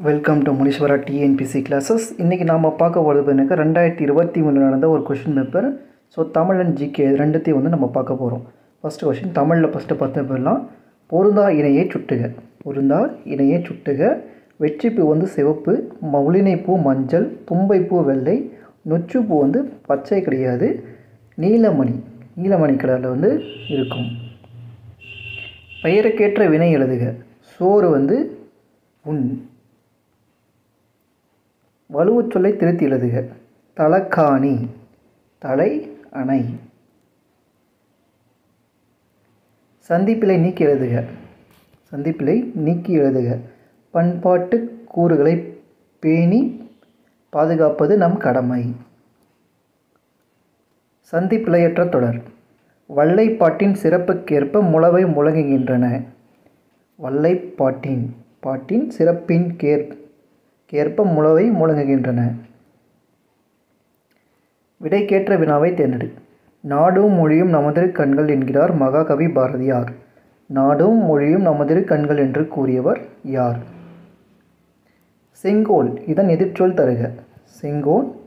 Welcome to Muneeswara TNPSC classes இன்றைக்கி நாம் பார்க்க போகிறது பார்த்தீங்கன்னா ரெண்டாயிரத்தி இருபத்தி மூணில் நடந்த ஒரு question paper so Tamil and GK ரெண்டுத்தையும் வந்து நம்ம பார்க்க போகிறோம் ஃபஸ்ட்டு கொஷின் தமிழில் ஃபஸ்ட்டு பார்த்து போயிடலாம் பொருந்தா இணையை சுட்டுக பொருந்தா இணையை சுட்டுக வெற்றிப்பூ வந்து சிவப்பு மவுளினைப்பூ மஞ்சள் தும்பைப்பூ வெள்ளை நொச்சுப்பூ வந்து பச்சை கிடையாது நீலமணி நீலமணி கலரில் வந்து இருக்கும். பெயருக்கேற்ற வினை எழுதுக சோறு வந்து உன் வலுவுச் சொல்லை திருத்தி எழுதுக தலக்காணி தலை அணை. சந்திப்பிலை நீக்கி எழுதுக சந்திப்பிலை நீக்கி எழுதுக பண்பாட்டு கூறுகளை பேணி பாதுகாப்பது நம் கடமை. சந்திப்பிழையற்ற தொடர். வல்லைப்பாட்டின் சிறப்புக்கேற்ப முளவை முழங்குகின்றன. வல்லைப்பாட்டின் பாட்டின் சிறப்பின் கேற்ப ஏற்ப முழவை முழங்குகின்றன. விடைக்கேற்ற வினாவை தேர்ந்தெடு. நாடும் மொழியும் நமது கண்கள் என்கிறார் மகாகவி பாரதியார். நாடும் மொழியும் நமதிரு கண்கள் என்று கூறியவர் யார்? செங்கோல் இதன் எதிர்ச்சொல் தருக. செங்கோல்.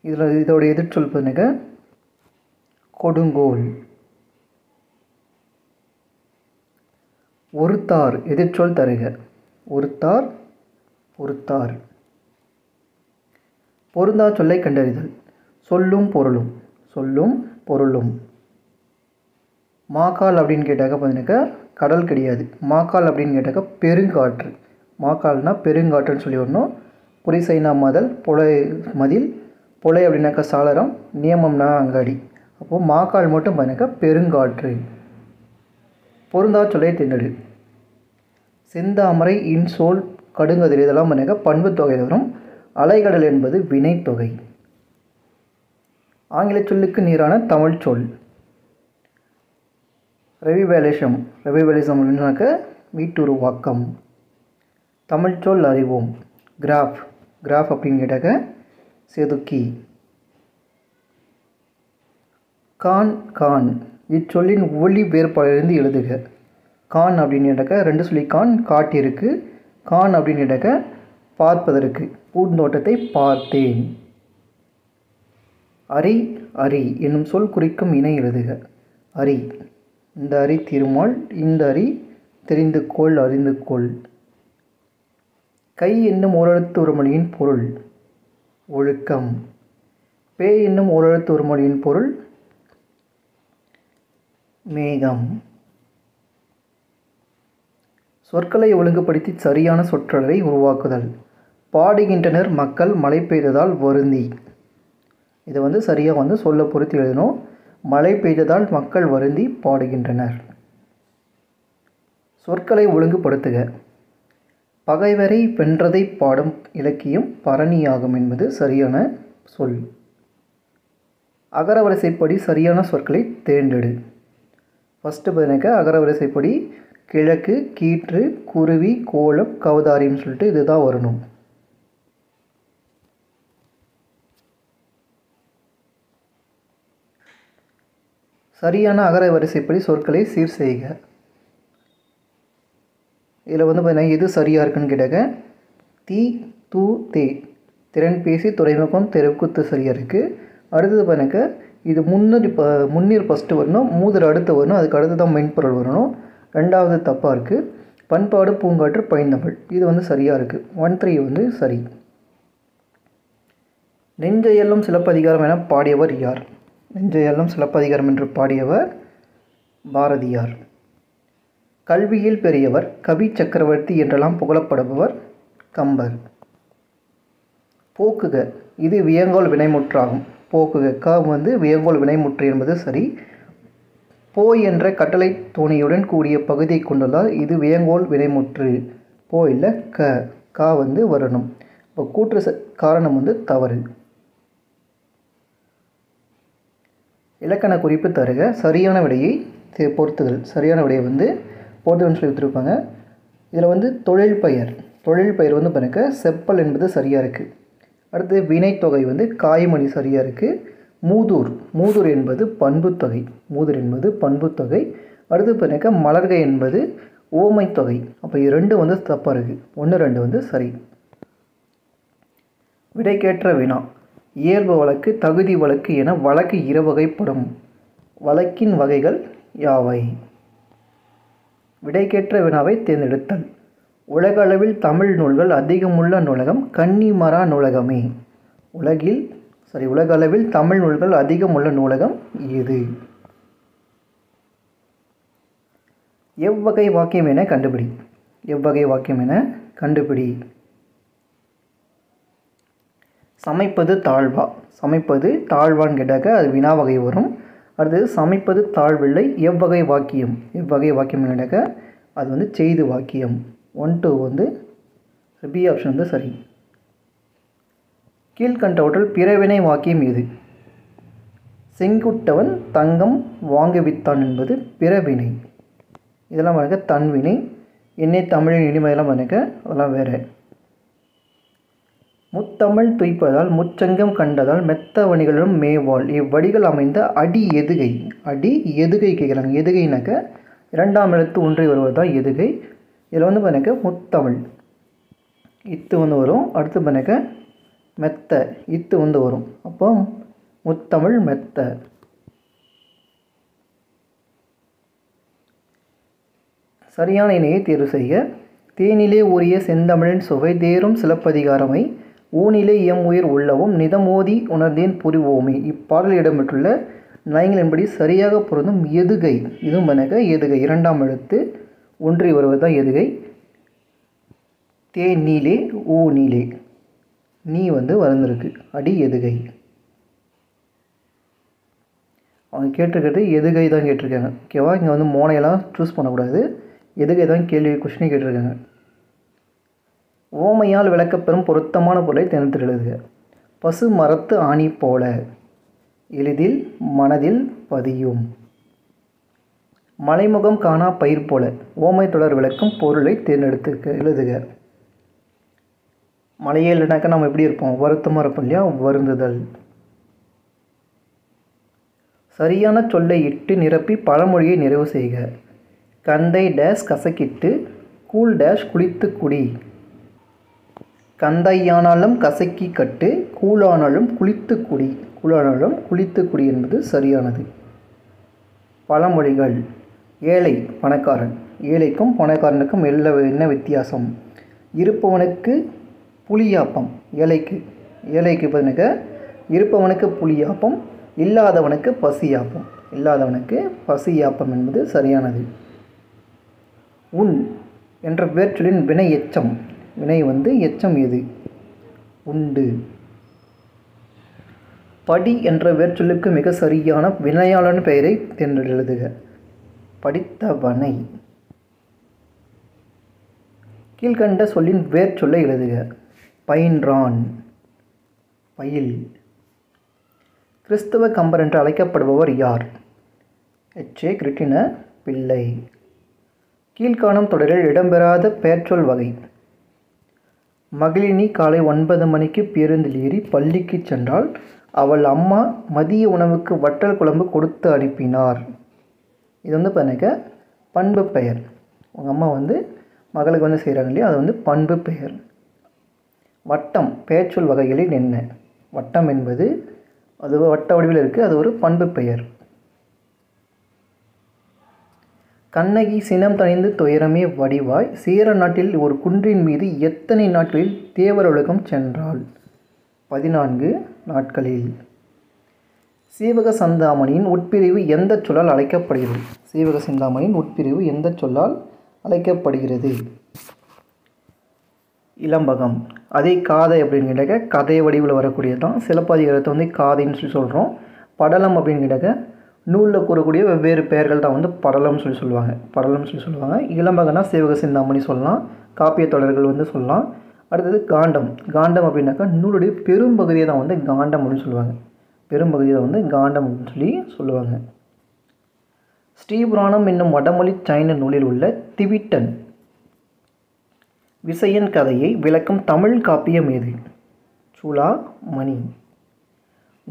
இதில் இதோட எதிர்ச்சொல் பண்ணுங்க கொடுங்கோல். ஒருத்தார் எதிர்ச்சொல் தருக. ஒருத்தார் ஒருத்தார் பொருந்தா சொல்லை கண்டறிதல். சொல்லும் பொருளும் சொல்லும் பொருளும். மாக்கால் அப்படின்னு கேட்டாக்க பார்த்தீங்கன்னாக்கா கடல் கிடையாது. மாக்கால் அப்படின்னு கேட்டாக்கா பெருங்காற்று. மாக்கால்னால் பெருங்காற்றுன்னு சொல்லி வரணும். புரிசைனா மதல் புலை மதில் புலை அப்படின்னாக்கா சாளரம் நியமம்னா அங்காடி. அப்போது மாக்கால் மட்டும் பார்த்தீங்கன்னாக்கா பெருங்காற்று. பொருந்தா சொல்லை தேர்ந்தெடு. செந்தாமரை இன்சோல் கடுங்கதிர் இதெல்லாம் பண்ணாக்க பண்பு தொகையில் வரும். அலைகடல் என்பது வினைத்தொகை ஆங்கில சொல்லுக்கு நீரான தமிழ் சொல். ரெவிவேலேஷம். ரெவிவேலிசம் அப்படின்னாக்க வீட்டுருவாக்கம் தமிழ் சொல் அறிவோம். கிராஃப். கிராஃப் அப்படின்னு கேட்டாக்க செதுக்கி. கான் கான். இச்சொல்லின் ஒளி வேறுபாடிலிருந்து எழுதுக. கான் அப்படின்னு கேட்டாக்க ரெண்டு சொல்லி கான் காட்டிருக்கு கான் அப்படின்னு கேட்டாக்க பார்ப்பதற்கு பூந்தோட்டத்தை பார்த்தேன். அரி அரி என்னும் சொல் குறிக்கும் இணை எழுதுக. அரி இந்த அரி திருமால் இந்த அரி தெரிந்து கொள் அறிந்து கொள். கை என்னும் ஓரெழுத்து ஒரு மொழியின் பொருள் ஒழுக்கம். பே என்னும் ஓரெழுத்து ஒரு மொழியின் பொருள் மேகம். சொற்களை ஒழுங்குபடுத்தி சரியான சொற்றொடரை உருவாக்குதல். பாடுகின்றனர் மக்கள் மழை பெய்ததால் வருந்தி. இதை வந்து சரியாக வந்து சொல்ல பொறுத்து எழுதணும். மழை பெய்ததால் மக்கள் வருந்தி பாடுகின்றனர். சொற்களை ஒழுங்குபடுத்துக. பகைவரை வென்றதை பாடும் இலக்கியம் பரணியாகும் என்பது சரியான சொல். அகரவரிசைப்படி சரியான சொற்களை தேர்ந்தெடு. ஃபஸ்ட்டு பார்த்தீங்கன்னாக்கா அகரவரிசைப்படி கிழக்கு கீற்று குருவி கோலம் கவுதாரின்னு சொல்லிட்டு இதுதான் வரணும். சரியான அகர வரிசைப்படி சொற்களை சீர் செய்க. இதில் வந்து பார்த்தீங்கன்னா எது சரியாக இருக்குன்னு கேட்டாக்க தீ தூ தே. திறன் பேசி துறைமுகம் தெருக்குத்து சரியாக இருக்குது அடுத்தது பார்த்தாக்க இது முன்னூறு இப்போ முன்னீர் ஃபஸ்ட்டு வரணும் மூதர் அடுத்து வரணும் அதுக்கு அடுத்து தான் மென்பொருள் வரணும். ரெண்டாவது தப்பாக இருக்குது பண்பாடு பூங்காற்று பயந்தமிழ் இது வந்து சரியாக இருக்குது ஒன் த்ரீ வந்து சரி. நெஞ்சையெல்லும் சிலப்பதிகாரம் என பாடியவர் யார்? நெஞ்சையெல்லும் சிலப்பதிகாரம் என்று பாடியவர் பாரதியார். கல்வியில் பெரியவர் கவி சக்கரவர்த்தி என்றெல்லாம் புகழப்படுபவர் கம்பர். போக்குக இது வியங்கோல் வினைமுற்றாகும். போக்குக க வந்து வியங்கோல் வினைமுற்று என்பது சரி. போ என்ற கட்டளை தோணியுடன் கூடிய பகுதியை கொண்டுள்ளால் இது வியங்கோல் வினைமுற்று. போ இல்லை க கா வந்து வரணும். இப்போ கூற்று ச காரணம் வந்து தவறு. இலக்கண குறிப்பு தருக சரியான விடையை பொறுத்துதல். சரியான விடையை வந்து போர்த்துகள்னு சொல்லி கொடுத்துருப்பாங்க. இதில் வந்து தொழில் பெயர். தொழில் பெயர் வந்து பாருங்க செப்பல் என்பது சரியாக இருக்குது அடுத்து வினைத்தொகை வந்து காய்மணி சரியாக இருக்குது மூதூர். மூதூர் என்பது பண்புத்தொகை மூதூர் என்பது பண்புத்தொகை அடுத்து பாருங்க மலர்கை என்பது ஓமை தொகை. அப்போ இது ரெண்டு வந்து தப்பாக இருக்குது ஒன்று ரெண்டு வந்து சரி. விடைக்கேற்ற வினா. இயல்பு வழக்கு தகுதி வழக்கு என வழக்கு இருவகைப்படும். வழக்கின் வகைகள் யாவை? விடைக்கேற்ற வினாவை தேர்ந்தெடுத்தல். உலகளவில் தமிழ் நூல்கள் அதிகமுள்ள நூலகம் கன்னிமரா நூலகமே. உலகில் சாரி உலகளவில் தமிழ் நூல்கள் அதிகம் உள்ள நூலகம் எது? எவ்வகை வாக்கியம் என கண்டுபிடி. எவ்வகை வாக்கியம் என கண்டுபிடி. சமைப்பது தாழ்வா. சமைப்பது தாழ்வான்னு கேட்டாக்க அது வினா வகை வரும். அடுத்தது சமைப்பது தாழ்வில்லை எவ்வகை வாக்கியம். எவ்வகை வாக்கியம் கேட்டாக்க அது வந்து செய்து வாக்கியம். ஒன் டூ வந்து பி ஆப்ஷன் வந்து சரி. கீழ்கண்டவற்றில் பிறவினை வாக்கியம் எது செங்குட்டவன் தங்கம் வாங்க வித்தான் என்பது பிறவினை. இதெல்லாம் வணக்க தன்வினை. என்னை தமிழின் இனிமையெல்லாம் வணக்க அதெல்லாம் வேறு. முத்தமிழ் துய்ப்பதால் முச்சங்கம் கண்டதால் மெத்த வணிகளிலும் மேவாள். இவ்வடிகள் அமைந்த அடி எதுகை. அடி எதுகை கேட்குறாங்க. எதுகைனாக்க இரண்டாம் எழுத்து ஒன்றை வருவது தான் எதுகை. இதில் வந்து பண்ணக்க முத்தமிழ். இத்து வந்து வரும். அடுத்து பண்ணக்க மெத்த இத்து வந்து வரும். அப்போ முத்தமிழ் மெத்த. சரியான இணையை தேர்வு செய்ய தேனிலே ஊறிய செந்தமிழின் சுவை தேரும் சிலப்பதிகாரமை ஊனிலே எம் உயிர் உள்ளவும் நிதமோதி உணர்ந்தேன் புரிவோமே. இப்பாடல் இடம்பெற்றுள்ள நயங்களின்படி சரியாக பொருந்தும் எதுகை? இதுவும் பண்ணக எதுகை? இரண்டாம் எழுத்து ஒன்றி வருவது தான் எதுகை? தே நீலே ஊ நீலே. நீ வந்து வளர்ந்துருக்கு. அடி எதுகை. அவங்க கேட்டிருக்கிறது எதுகை தான் கேட்டிருக்காங்க. ஓகேவா? இங்கே வந்து மோனையெல்லாம் சூஸ் பண்ணக்கூடாது. எதுகை தான் கேள்வி கொஷினே கேட்டிருக்காங்க. ஓமையால் விளக்கப்பெறும் பொருத்தமான பொருளை தேர்ந்தெடுத்து எழுதுக. பசு மரத்து ஆணி போல. எளிதில் மனதில் பதியும். மலைமுகம் காணா பயிர் போல. ஓமை தொடர் விளக்கும் பொருளை தேர்ந்தெடுத்து எழுதுக. மலையே இல்லைனாக்கா நம்ம எப்படி இருப்போம்? வருத்தமாக இருப்போம் இல்லையா? வருந்துதல். சரியான சொல்லை இட்டு நிரப்பி பழமொழியை நிறைவு செய்க. கந்தை டேஷ் கசக்கிட்டு கூல் டேஷ் குளித்து குடி. கந்தையானாலும் கசக்கி கட்டு கூழானாலும் குளித்து குடி. கூழானாலும் குளித்து குடி என்பது சரியானது. பழமொழிகள். ஏழை பணக்காரன். ஏழைக்கும் பணக்காரனுக்கும் எல்ல என்ன வித்தியாசம்? இருப்பவனுக்கு புளியாப்பம் ஏழைக்கு ஏழைக்கு பதினுக்கு இருப்பவனுக்கு புளியாப்பம் இல்லாதவனுக்கு பசியாப்பம். இல்லாதவனுக்கு பசியாப்பம் என்பது சரியானது. உன் என்ற வேற்றலின் வினை எச்சம். வினை வந்து எச்சம் எது? உண்டு. படி என்ற வேர்ச்சொல்லுக்கு மிக சரியான வினையாளன் பெயரை தேர்ந்தெழுதுக படித்தவனை. கீழ்கண்ட சொல்லின் வேர்ச்சொல்லை எழுதுக. பயின்றான் பயில் கிறிஸ்தவ கம்பர் என்று அழைக்கப்படுபவர் யார்? எச்சே கிருட்டின பிள்ளை. கீழ்காணும் தொடரில் இடம்பெறாத பெயர்ச்சொல் வகை. மகளினி காலை ஒன்பது மணிக்கு பேருந்தில் ஏறி பள்ளிக்கு சென்றால் அவள் அம்மா மதிய உணவுக்கு வட்டல் குழம்பு கொடுத்து அனுப்பினார். இது வந்து பண்ணுங்க பண்பு பெயர். உங்கள் அம்மா வந்து மகளுக்கு வந்து செய்கிறாங்க இல்லையா? அது வந்து பண்பு பெயர். வட்டம் பெயர்ச்சொல் வகைகளில் என்ன? வட்டம் என்பது அது வட்ட வடிவில் இருக்குது அது ஒரு பண்பு பெயர். கண்ணகி சினம் தணிந்து துயரமே வடிவாய் சேர நாட்டில் ஒரு குன்றின் மீது எத்தனை நாட்களில் தேவருலகம் சென்றாள்? பதினான்கு நாட்களில். சீவக சந்தாமணியின் உட்பிரிவு எந்த சொல்லால் அழைக்கப்படுகிறது? சீவக சிந்தாமணியின் உட்பிரிவு எந்த சொல்லால் அழைக்கப்படுகிறது? இளம்பகம். அதே காதை அப்படின்னு கேட்டாக்க கதை வடிவில் வரக்கூடியது தான் சிலப்பதிகாரத்தை வந்து காதைன்னு சொல்லி சொல்கிறோம் படலம் அப்படின்னு கேட்டாக்க நூலில் கூறக்கூடிய வெவ்வேறு பெயர்கள் தான் வந்து படலம்னு சொல்லி சொல்லுவாங்க. படலம்னு சொல்லி சொல்லுவாங்க. இளம்பகனா சிவக சிந்தாமணி சொல்லலாம். காப்பிய தொடர்கள் வந்து சொல்லலாம். அடுத்தது காண்டம். காண்டம் அப்படின்னாக்கா நூலுடைய பெரும்பகுதியை தான் வந்து காண்டம் அப்படின்னு சொல்லுவாங்க. பெரும்பகுதியை தான் வந்து காண்டம் அப்படின்னு சொல்லி சொல்லுவாங்க. ஸ்ரீபுராணம் என்னும் வடமொழி சைன நூலில் உள்ள திவிட்டன். விசயன் கதையை விளக்கும் தமிழ் காப்பியம் எது சுலா மணி.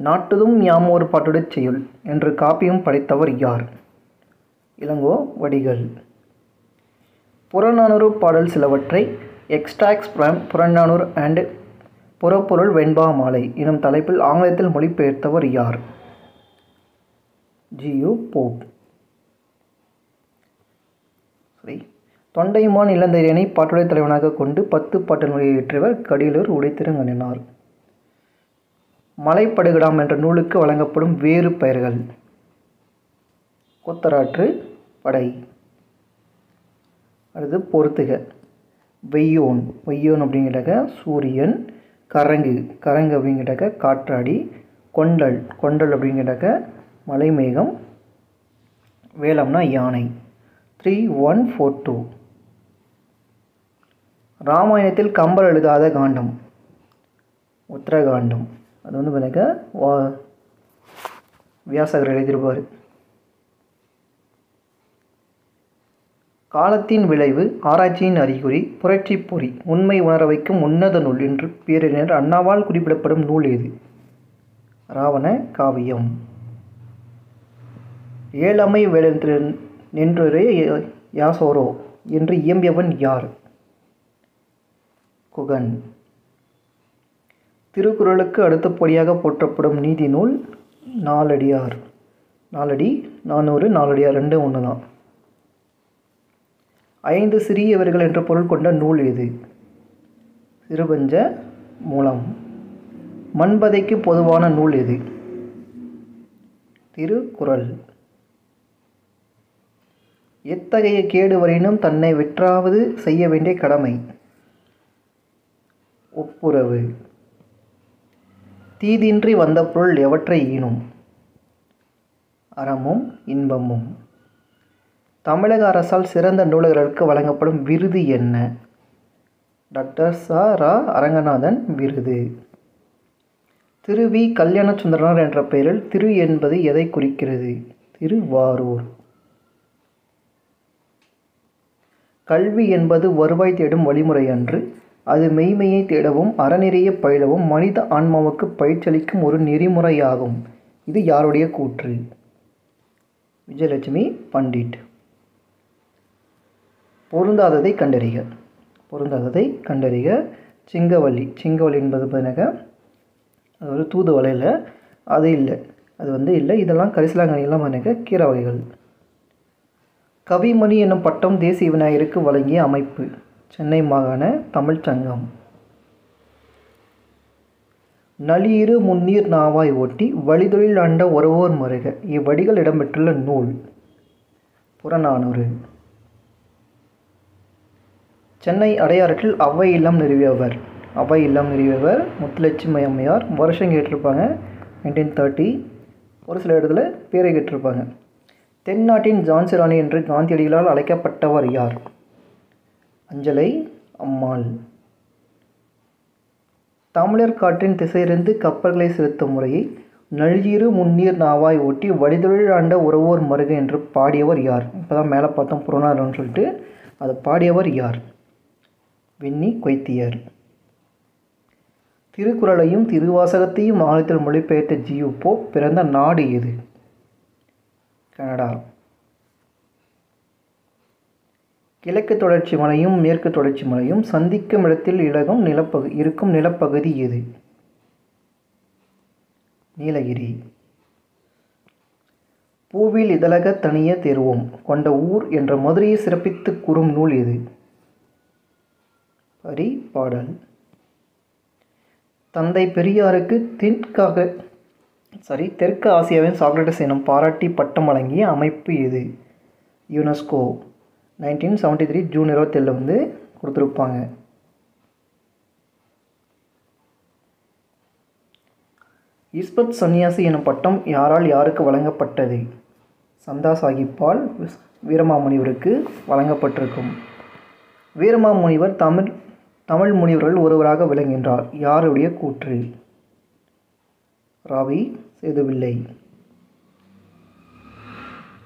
நாட்டுதும் யாமோர் பாட்டுடைய செயல் என்று காப்பியம் படைத்தவர் யார்? இளங்கோ வடிகள். புறநானூறு பாடல் சிலவற்றை எக்ஸ்ட்ராக்ஸ் ஃப்ரம் புறநானூறு அண்ட் புறப்பொருள் வெண்பா மாலை எனும் தலைப்பில் ஆங்கிலத்தில் மொழிபெயர்த்தவர் யார்? G U Pope. சரி. தொண்டைமான் இளந்தரியனை பாட்டுடை தலைவனாக கொண்டு பத்து பாட்டு நூலை இயற்றியவர் கடியலூர் உடைத்திருங்கனினார் மலைப்படுகிடாம் என்ற நூலுக்கு வழங்கப்படும் வேறு பெயர்கள். கொத்தராற்று படை. அடுத்து பொறுத்துக வெய்யோன். வெய்யோன் அப்படிங்கிட்டாக்க சூரியன் கரங்கு. கரங்கு அப்படிங்கிட்டாக்க காற்றாடி கொண்டல். கொண்டல் அப்படிங்கிட்டாக்க மலைமேகம் வேலம்னா யானை. த்ரீ ஒன் ஃபோர் டூ ராமாயணத்தில் கம்பர் எழுதாத காண்டம். உத்தரகாண்டம். அது வந்து பார்த்தீங்க வா வியாசகர் எழுதியிருப்பார். காலத்தின் விளைவு ஆராய்ச்சியின் அறிகுறி புரட்சி பொறி உண்மை உணர வைக்கும் உன்னத நூல் என்று பேரினர் அண்ணாவால் குறிப்பிடப்படும் நூல் எது? ராவண காவியம். ஏழமை வேலென்று நின்றொரே யாசோரோ என்று இயம்பியவன் யார்? குகன். திருக்குறளுக்கு அடுத்தபடியாக போற்றப்படும் நீதி நூல் நாலடியார். நாலடி நானூறு நாலடியார் ரெண்டு ஒன்று தான் ஐந்து சிறியவர்கள் என்ற பொருள் கொண்ட நூல் இது சிறுபஞ்ச மூலம். மண்பதைக்கு பொதுவான நூல் எது? திருக்குறள். எத்தகைய கேடு வரையினும் தன்னை வெற்றாவது செய்ய வேண்டிய கடமை. ஒப்புரவு. தீதின்றி வந்த பொருள் எவற்றை ஈனும்? அறமும் இன்பமும். தமிழக அரசால் சிறந்த நூலகர்களுக்கு வழங்கப்படும் விருது என்ன? டாக்டர் ச. ரா. அரங்கநாதன் விருது. திரு. வி. கல்யாண சுந்தரனார் என்ற பெயரில் திரு என்பது எதை குறிக்கிறது? திருவாரூர். கல்வி என்பது வருவாய் தேடும் வழிமுறை அன்று அது மெய்மையை தேடவும் அறநெறியை பயிலவும் மனித ஆன்மாவுக்கு பயிற்சியளிக்கும் ஒரு நெறிமுறையாகும். இது யாருடைய கூற்று? விஜயலட்சுமி பண்டிட். பொருந்தாததை கண்டறிக. பொருந்தாததை கண்டறிக. சிங்கவல்லி சிங்கவல்லி என்பது பார்த்தீங்கன்னாக்கா அது ஒரு தூது வலையில் அது இல்லை. அது வந்து இல்லை. இதெல்லாம் கரிசலாங்கனியெல்லாம் பார்த்தீங்கன்னா கீரை வகைகள். கவிமணி என்னும் பட்டம் தேசிய விநாயகருக்கு வழங்கிய அமைப்பு. சென்னை மாகாண தமிழ்ச் சங்கம். நளியிரு முன்னீர் நாவாய் ஓட்டி வழிதொழில் ஆண்ட உறவோர் மருக. இவ்வடிகள் இடம்பெற்றுள்ள நூல். புறநானூறு. சென்னை அடையாற்றில் அவ்வை இல்லம் நிறுவியவர். அவ்வை இல்லம் நிறுவியவர் முத்துலட்சுமி அம்மையார். வருஷம் கேட்டிருப்பாங்க. நைன்டீன் தேர்ட்டி ஒரு சில இடத்துல பேரை கேட்டிருப்பாங்க. தென்னாட்டின் ஜான்சி ராணி என்று காந்தியடிகளால் அழைக்கப்பட்டவர் யார்? அஞ்சலை அம்மாள். தமிழர் காற்றின் திசையிலிருந்து கப்பல்களை செலுத்தும் முறையை நல்கிரு முன்னீர் நாவாய் ஓட்டி வடிதொழில் ஆண்ட உறவோர் மருக என்று பாடியவர் யார்? இப்போ தான் மேலே பார்த்தோம் புறநானூறுன்னு சொல்லிட்டு அதை பாடியவர் யார்? வெண்ணி கொய்த்தியர். திருக்குறளையும் திருவாசகத்தையும் ஆங்கிலத்தில் மொழிபெயர்த்த ஜியு போப் பிறந்த நாடு எது? கனடா. கிழக்கு தொடர்ச்சி மலையும் மேற்கு தொடர்ச்சி மலையும் சந்திக்கும் இடத்தில் இலகும் நிலப்பகு இருக்கும் நிலப்பகுதி எது? நீலகிரி. பூவில் இதழக தனிய தேர்வோம். கொண்ட ஊர் என்ற மதுரையை சிறப்பித்து கூறும் நூல் எது? பரி பாடல் தந்தை பெரியாருக்கு தெற்காக சாரி தெற்கு ஆசியாவின் சாக்ரட்டிஸ் எனும் பாராட்டி பட்டம் வழங்கிய அமைப்பு எது? UNESCO. Nineteen seventy three June இருபத்தேழில் வந்து கொடுத்துருப்பாங்க. ஈஸ்பத் சன்னியாசி எனும் பட்டம் யாரால் யாருக்கு வழங்கப்பட்டது? சந்தா சாஹிப்பால் வீரமாமுனிவருக்கு வழங்கப்பட்டிருக்கும். வீரமாமுனிவர் தமிழ் தமிழ் முனிவர்கள் ஒருவராக விளங்குகின்றார். யாருடைய கூற்று? ராவி சேதுவில்லை.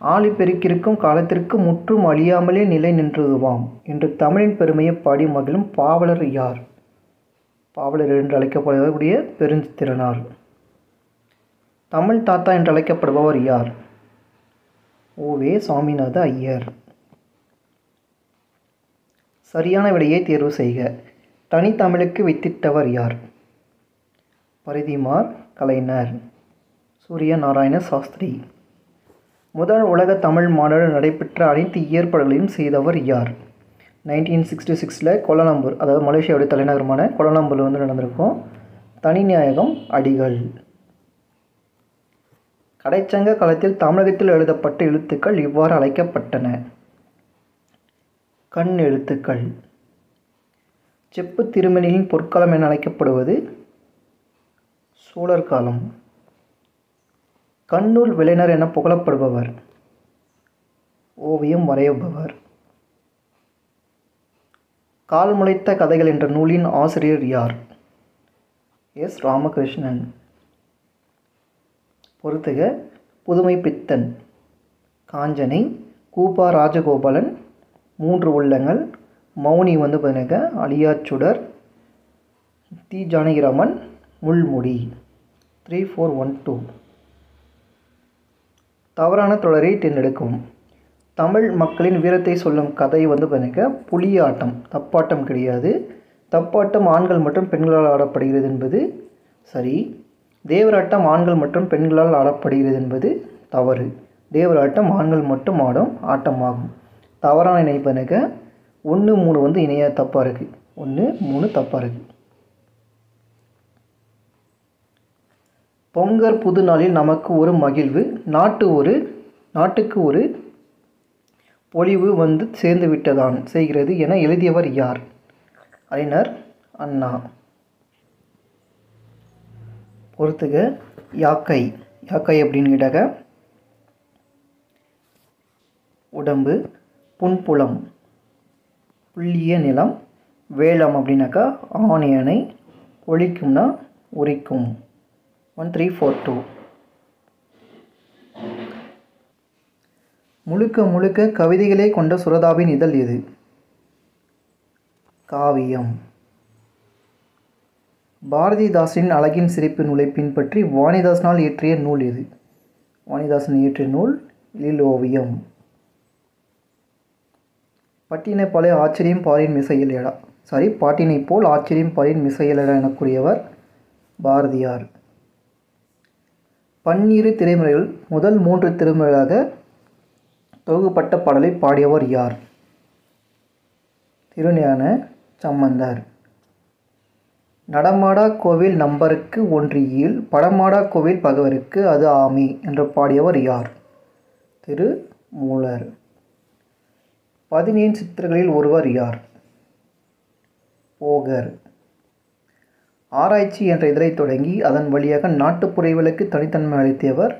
ஆழி பெருக்கிருக்கும் காலத்திற்கு முற்றும் அழியாமலே நிலை நின்றதுவாம். என்று தமிழின் பெருமையை பாடி மகிழும் பாவலர் யார்? பாவலர் என்று அழைக்கப்படக்கூடிய பெருஞ்சித்திரனார். தமிழ் தாத்தா என்று அழைக்கப்படுபவர் யார்? ஓவே சுவாமிநாத ஐயர். சரியான விடையை தேர்வு செய்க. தனித்தமிழுக்கு வித்திட்டவர் யார்? பரிதிமார் கலைஞர். சூரிய நாராயண சாஸ்திரி. முதல் உலக தமிழ் மாநாடு நடைபெற்ற அனைத்து ஏற்பாடுகளையும் செய்தவர் யார்? நைன்டீன் சிக்ஸ்டி சிக்ஸில் கோலாலம்பூர் அதாவது மலேசியாவுடைய தலைநகரமான கோலாலம்பூரில் வந்து நடந்திருக்கும் தனிநாயகம் அடிகள். கடைச்சங்க காலத்தில் தமிழகத்தில் எழுதப்பட்ட எழுத்துக்கள் இவ்வாறு அழைக்கப்பட்டன. கண் எழுத்துக்கள். செப்பு திருமணியின் பொற்காலம் என அழைக்கப்படுவது சோழர் காலம் கண்ணூர் விளைஞர் என புகழப்படுபவர். ஓவியம் வரையுபவர் கால் முளைத்த கதைகள் என்ற நூலின் ஆசிரியர் யார்? எஸ். ராமகிருஷ்ணன். பொறுத்துக புதுமை பித்தன் காஞ்சனை கூபா ராஜகோபாலன் மூன்று உள்ளங்கள் மௌனி வந்து பார்த்தீங்கன்னாக்க அலியாச்சுடர் தி. Janakiraman முள்முடி. Three four one two. தவறான தொடரை தேர்ந்தெடுக்கும். தமிழ் மக்களின் வீரத்தை சொல்லும் கதை வந்து பார்த்தீங்க புலியாட்டம் தப்பாட்டம் கிடையாது. தப்பாட்டம் ஆண்கள் மற்றும் பெண்களால் ஆடப்படுகிறது என்பது சரி. தேவராட்டம் ஆண்கள் மற்றும் பெண்களால் ஆடப்படுகிறது என்பது தவறு. தேவராட்டம் ஆண்கள் மட்டும் ஆடும் ஆட்டமாகும். தவறான இணைப்பனுக்கு ஒன்று மூணு வந்து இணைய தப்பாக இருக்குது ஒன்று மூணு தப்பாக இருக்குது பொங்கல் புது நாளில் நமக்கு ஒரு மகிழ்வு நாட்டு ஒரு நாட்டுக்கு ஒரு பொலிவு வந்து சேர்ந்து விட்டதான் செய்கிறது என எழுதியவர் யார்? அறிஞர் அண்ணா. பொறுத்துக யாக்கை யாக்கை அப்படின்னு கேட்டாக்க உடம்பு புன்புலம் புள்ளிய நிலம் வேளம் அப்படின்னாக்கா ஆணையனை ஒழிக்கும்னா உரிக்கும். ஒன் த்ரீ ஃபோர் டூ முழுக்க முழுக்க கவிதைகளே கொண்ட சுரதாவின் இதழ் எது? காவியம். பாரதிதாசனின் அழகின் சிரிப்பு நூலை பின்பற்றி வாணிதாசனால் இயற்றிய நூல் எது? வாணிதாசன் இயற்றிய நூல் லிலோவியம். பட்டினை போல ஆச்சரியம் பாரின் மிசையலடா சாரி பாட்டினை போல் ஆச்சரியம் பாரின் மிசையலடா எனக்குரியவர் பாரதியார். பன்னிரு திரைமுறைகள் முதல் மூன்று திருமுறைகளாக தொகுப்பட்ட பாடலை பாடியவர் யார்? திருஞான சம்பந்தர். நடமாடா கோவில் நம்பருக்கு ஒன்றியில் படமாடா கோவில் பகவருக்கு அது ஆமி என்று பாடியவர் யார்? திரு. மூலர். பதினேழு சித்திரங்களில் ஒருவர் யார்? போகர். ஆராய்ச்சி என்ற இதழை தொடங்கி அதன் வழியாக நாட்டுப்புற தனித்தன்மை அளித்தவர்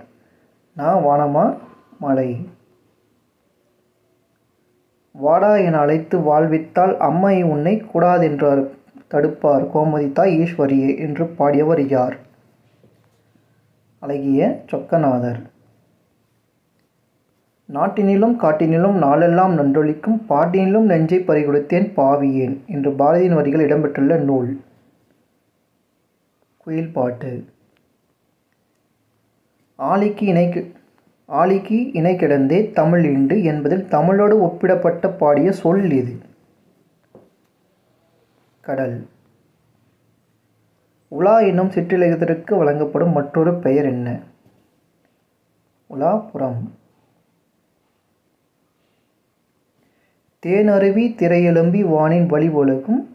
நா. வானமா மலை வாடா என அழைத்து வாழ்வித்தால் அம்மை உன்னை கூடாதென்றார் தடுப்பார். கோமதி தாய் ஈஸ்வரியே என்று பாடியவர் யார்? அழகிய சொக்கநாதர். நாட்டினிலும் காட்டினிலும் நாளெல்லாம் நன்றொழிக்கும் பாட்டினிலும் நெஞ்சை பறிகொடுத்தேன் பாவியேன் என்று பாரதியின் வரிகள் இடம்பெற்றுள்ள நூல். குயில் பாட்டு. ஆலிக்கு இணை ஆலிக்கு இணை கிடந்தே தமிழ் ஈண்டு என்பதில் தமிழோடு ஒப்பிடப்பட்ட பாடிய சொல் இது. கடல். உலா என்னும் சிற்றிலகத்திற்கு வழங்கப்படும் மற்றொரு பெயர் என்ன? உலாபுரம். தேனருவி திரையெலும்பி வானின் வழி ஒழுகும்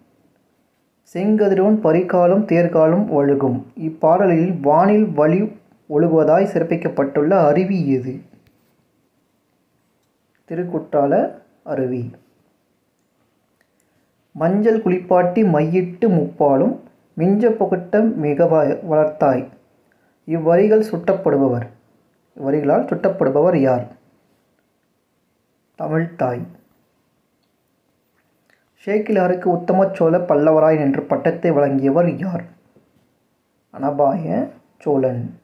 செங்கதிரோன் பரிகாலம் தேர்காலும் ஒழுகும் இப்பாடலில் வானில் வழி ஒழுகுவதாய் சிறப்பிக்கப்பட்டுள்ள அருவி எது? திருக்குற்றால அருவி. மஞ்சள் குளிப்பாட்டி மையிட்டு முப்பாலும் மிஞ்ச புகட்ட மிக வ- வளர்த்தாய். இவ்வரிகள் சுட்டப்படுபவர். இவ்வரிகளால் சுட்டப்படுபவர் யார்? தமிழ்தாய். ஷேக்கிலாருக்கு உத்தம சோழ பல்லவராய் என்ற பட்டத்தை வழங்கியவர் யார்? அனபாய சோழன்.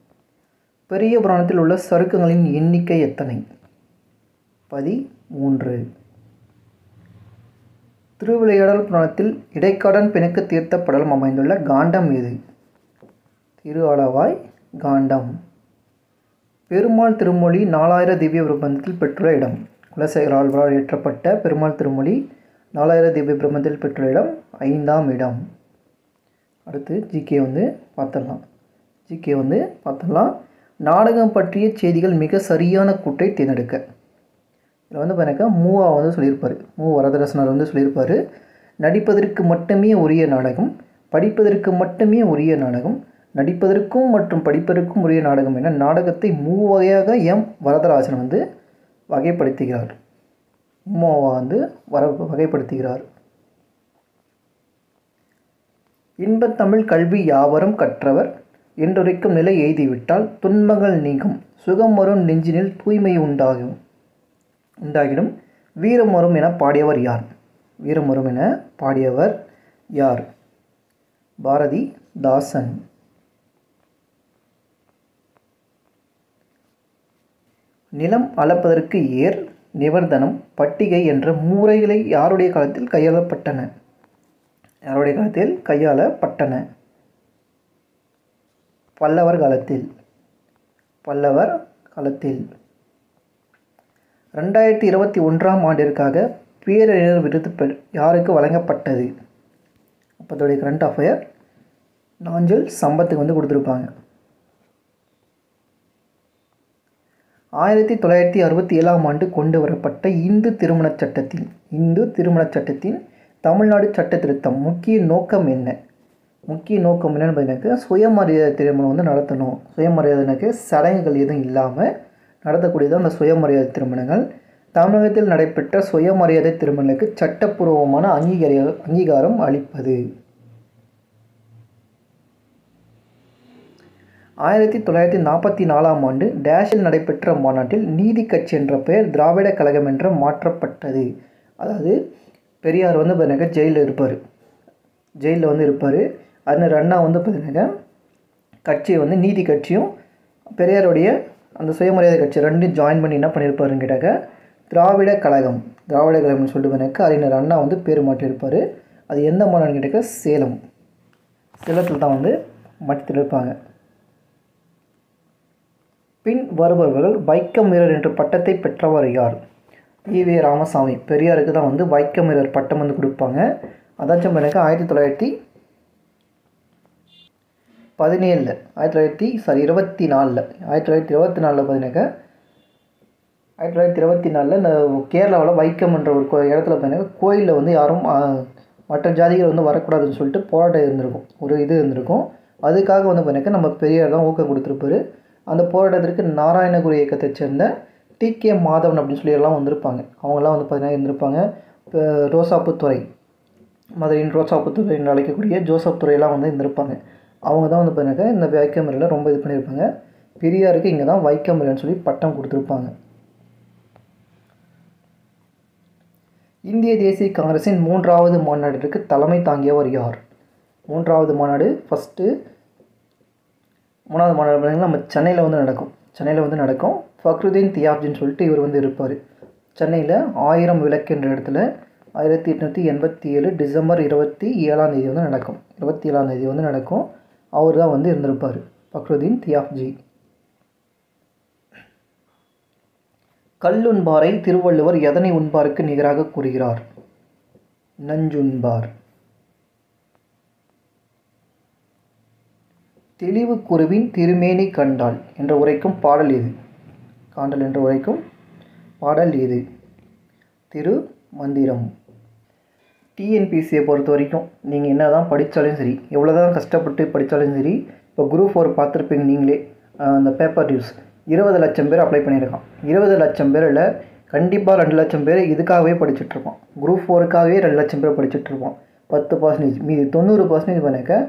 பெரிய புராணத்தில் உள்ள சருக்கங்களின் எண்ணிக்கை எத்தனை? பதி மூன்று திருவிளையாடல் புராணத்தில் இடைக்காடன் பிணக்கு தீர்த்த படலம் அமைந்துள்ள காண்டம் எது? திரு அளவாய் காண்டம். பெருமாள் திருமொழி நாலாயிர திவ்ய பிரபந்தத்தில் பெற்றுள்ள இடம். குலசேகர ஆழ்வாரால் இயற்றப்பட்ட பெருமாள் திருமொழி நாலாயிரம் திவ்ய பிரம்மத்தில் பெற்றுள்ள இடம்? ஐந்தாம் இடம். அடுத்து ஜிகே வந்து பார்த்துடலாம். ஜிகே வந்து பார்த்துடலாம். நாடகம் பற்றிய செய்திகள் மிக சரியான கூட்டை தேர்ந்தெடுக்க. இதில் வந்து பார்த்தீங்கன்னா மூவா வந்து சொல்லியிருப்பார். மூ வரதரசனர் வந்து சொல்லியிருப்பார். நடிப்பதற்கு மட்டுமே உரிய நாடகம் படிப்பதற்கு மட்டுமே உரிய நாடகம் நடிப்பதற்கும் மற்றும் படிப்பதற்கும் உரிய நாடகம் என நாடகத்தை மூவகையாக எம் வரதராஜன் வந்து வகைப்படுத்துகிறார். மூவா வந்து வர வகைப்படுத்துகிறார். இன்பத்தமிழ் கல்வி யாவரும் கற்றவர் என்றுரைக்கும் நிலை எய்திவிட்டால் துன்பங்கள் நீங்கும் சுகம் வரும் நெஞ்சினில் தூய்மை உண்டாகும். உண்டாகிடும் வீரம் வரும் என பாடியவர் யார்? வீரம் வரும் என பாடியவர் யார்? பாரதி தாசன். நிலம் அளப்பதற்கு ஏர் நிவர்த்தனம் பட்டிகை என்ற முறைகளை யாருடைய காலத்தில் கையாளப்பட்டன? யாருடைய காலத்தில் கையாளப்பட்டன? பல்லவர் காலத்தில். பல்லவர் காலத்தில். ரெண்டாயிரத்தி இருபத்தி ஒன்றாம் ஆண்டிற்காக பேரறிஞர் விருது பெ யாருக்கு வழங்கப்பட்டது? அப்போதோடைய கரண்ட் அஃபேர் நாஞ்சல் சம்பத்துக்கு வந்து கொடுத்துருப்பாங்க. ஆயிரத்தி தொள்ளாயிரத்தி அறுபத்தி ஏழாம் ஆண்டு கொண்டு வரப்பட்ட இந்து திருமணச் சட்டத்தின் இந்து திருமணச் சட்டத்தின் தமிழ்நாடு சட்ட திருத்தம் முக்கிய நோக்கம் என்ன? முக்கிய நோக்கம் என்னென்னு பார்த்தீங்கன்னாக்கா சுயமரியாதை திருமணம் வந்து நடத்தணும். சுயமரியாதைனாக்க சடங்குகள் எதுவும் இல்லாமல் நடத்தக்கூடியது அந்த சுயமரியாதை திருமணங்கள். தமிழகத்தில் நடைபெற்ற சுயமரியாதை திருமணங்களுக்கு சட்டப்பூர்வமான அங்கீகார அங்கீகாரம் அளிப்பது. ஆயிரத்தி தொள்ளாயிரத்தி நாற்பத்தி நாலாம் ஆண்டு டேஷில் நடைபெற்ற மாநாட்டில் நீதி கட்சி என்ற பெயர் திராவிட கழகம் என்ற மாற்றப்பட்டது. அதாவது பெரியார் வந்து பார்த்தீங்கன்னா ஜெயிலில் இருப்பார். ஜெயிலில் வந்து இருப்பார். அதனால் அண்ணா வந்து பார்த்தீங்கன்னா கட்சியை வந்து நீதி கட்சியும் பெரியாருடைய அந்த சுயமரியாதை கட்சி ரெண்டும் ஜாயின் பண்ணி என்ன பண்ணியிருப்பாருன்னு கேட்டாக்க திராவிட கழகம் திராவிட கழகம்னு சொல்லிட்டு பார்த்தீங்கன்னா அறிஞர் அண்ணா வந்து பேர் மாட்டியிருப்பார் அது எந்த மாநாடுன்னு கேட்டாக்க சேலம். சேலத்தில் தான் வந்து மாற்றிருப்பாங்க பின் வருபவர்கள் வைக்கம் வீரர் என்ற பட்டத்தை பெற்றவர் யார்? E V Ramasamy. பெரியாருக்கு தான் வந்து வைக்கம் வீரர் பட்டம் வந்து கொடுப்பாங்க. அதாச்சும் எனக்கு ஆயிரத்தி தொள்ளாயிரத்தி பதினேழில் ஆயிரத்தி தொள்ளாயிரத்தி சாரி இருபத்தி நாலில் ஆயிரத்தி தொள்ளாயிரத்தி இருபத்தி நாலில் பார்த்தீங்கன்னாக்கா ஆயிரத்தி தொள்ளாயிரத்தி இருபத்தி நாலில் இந்த கேரளாவில் வைக்கம்ன்ற ஒரு கோ இடத்துல பார்த்தீங்கன்னா கோயிலில் வந்து யாரும் மற்ற ஜாதிகள் வந்து வரக்கூடாதுன்னு சொல்லிட்டு போராட்டம் இருந்திருக்கும். ஒரு இது இருந்திருக்கும். அதுக்காக வந்து பார்த்தீங்கன்னா நம்ம பெரியார் தான் ஊக்கம் கொடுத்துருப்பாரு. அந்த போராட்டத்திற்கு நாராயணகுரு இயக்கத்தைச் சேர்ந்த டி கே மாதவன் அப்படின்னு சொல்லி எல்லாம் வந்திருப்பாங்க. அவங்கெல்லாம் வந்து பார்த்தீங்கன்னா இருந்திருப்பாங்க. இப்போ ரோசாப்புத்துறை மதுரையின் ரோசாப்புத்துறை என்று அழைக்கக்கூடிய ஜோசப் துறையெல்லாம் வந்து இருந்திருப்பாங்க. அவங்க தான் வந்து பார்த்தீங்கன்னா இந்த வைக்கமரில் ரொம்ப இது பண்ணியிருப்பாங்க. பெரியாருக்கு இங்கே தான் வைக்கமரின்னு சொல்லி பட்டம் கொடுத்துருப்பாங்க. இந்திய தேசிய காங்கிரஸின் மூன்றாவது மாநாட்டிற்கு தலைமை தாங்கியவர் யார்? மூன்றாவது மாநாடு ஃபஸ்ட்டு மூணாவது மாநாடு பார்த்தீங்கன்னா நம்ம சென்னையில் வந்து நடக்கும். சென்னையில் வந்து நடக்கும். ஃபக்ருதீன் தியாப்ஜின்னு சொல்லிட்டு இவர் வந்து இருப்பார். சென்னையில் ஆயிரம் விளக்கு என்ற இடத்துல ஆயிரத்தி எட்நூற்றி எண்பத்தி ஏழு டிசம்பர் இருபத்தி ஏழாம் தேதி வந்து நடக்கும். இருபத்தி ஏழாம் தேதி வந்து நடக்கும். அவர் தான் வந்து இருந்திருப்பார். ஃபக்ருதீன் தியாப்ஜி. கல்லுண்பாரை திருவள்ளுவர் எதனை உண்பாருக்கு நிகராக கூறுகிறார்? நஞ்சுண்பார். தெளிவு குருவின் திருமேனி கண்டாள் என்ற உரைக்கும் பாடல் இது. காண்டல் என்ற உரைக்கும் பாடல் இது. திரு மந்திரம் டிஎன்பிசியை பொறுத்த வரைக்கும் நீங்கள் என்ன தான் படித்தாலும் சரி எவ்வளோ தான் கஷ்டப்பட்டு படித்தாலும் சரி இப்போ குரூப் ஃபோர் பார்த்துருப்பீங்க நீங்களே அந்த பேப்பர் நியூஸ் இருபது லட்சம் பேர் அப்ளை பண்ணியிருக்கான். இருபது லட்சம் பேரில் கண்டிப்பாக ரெண்டு லட்சம் பேர் இதுக்காகவே படிச்சுட்ருப்பான். குரூப் ஃபோருக்காகவே ரெண்டு லட்சம் பேர் படிச்சுட்ருப்பான். பத்து பர்சன்டேஜ் மீதி தொண்ணூறு பர்சன்டேஜ் பண்ணாக்க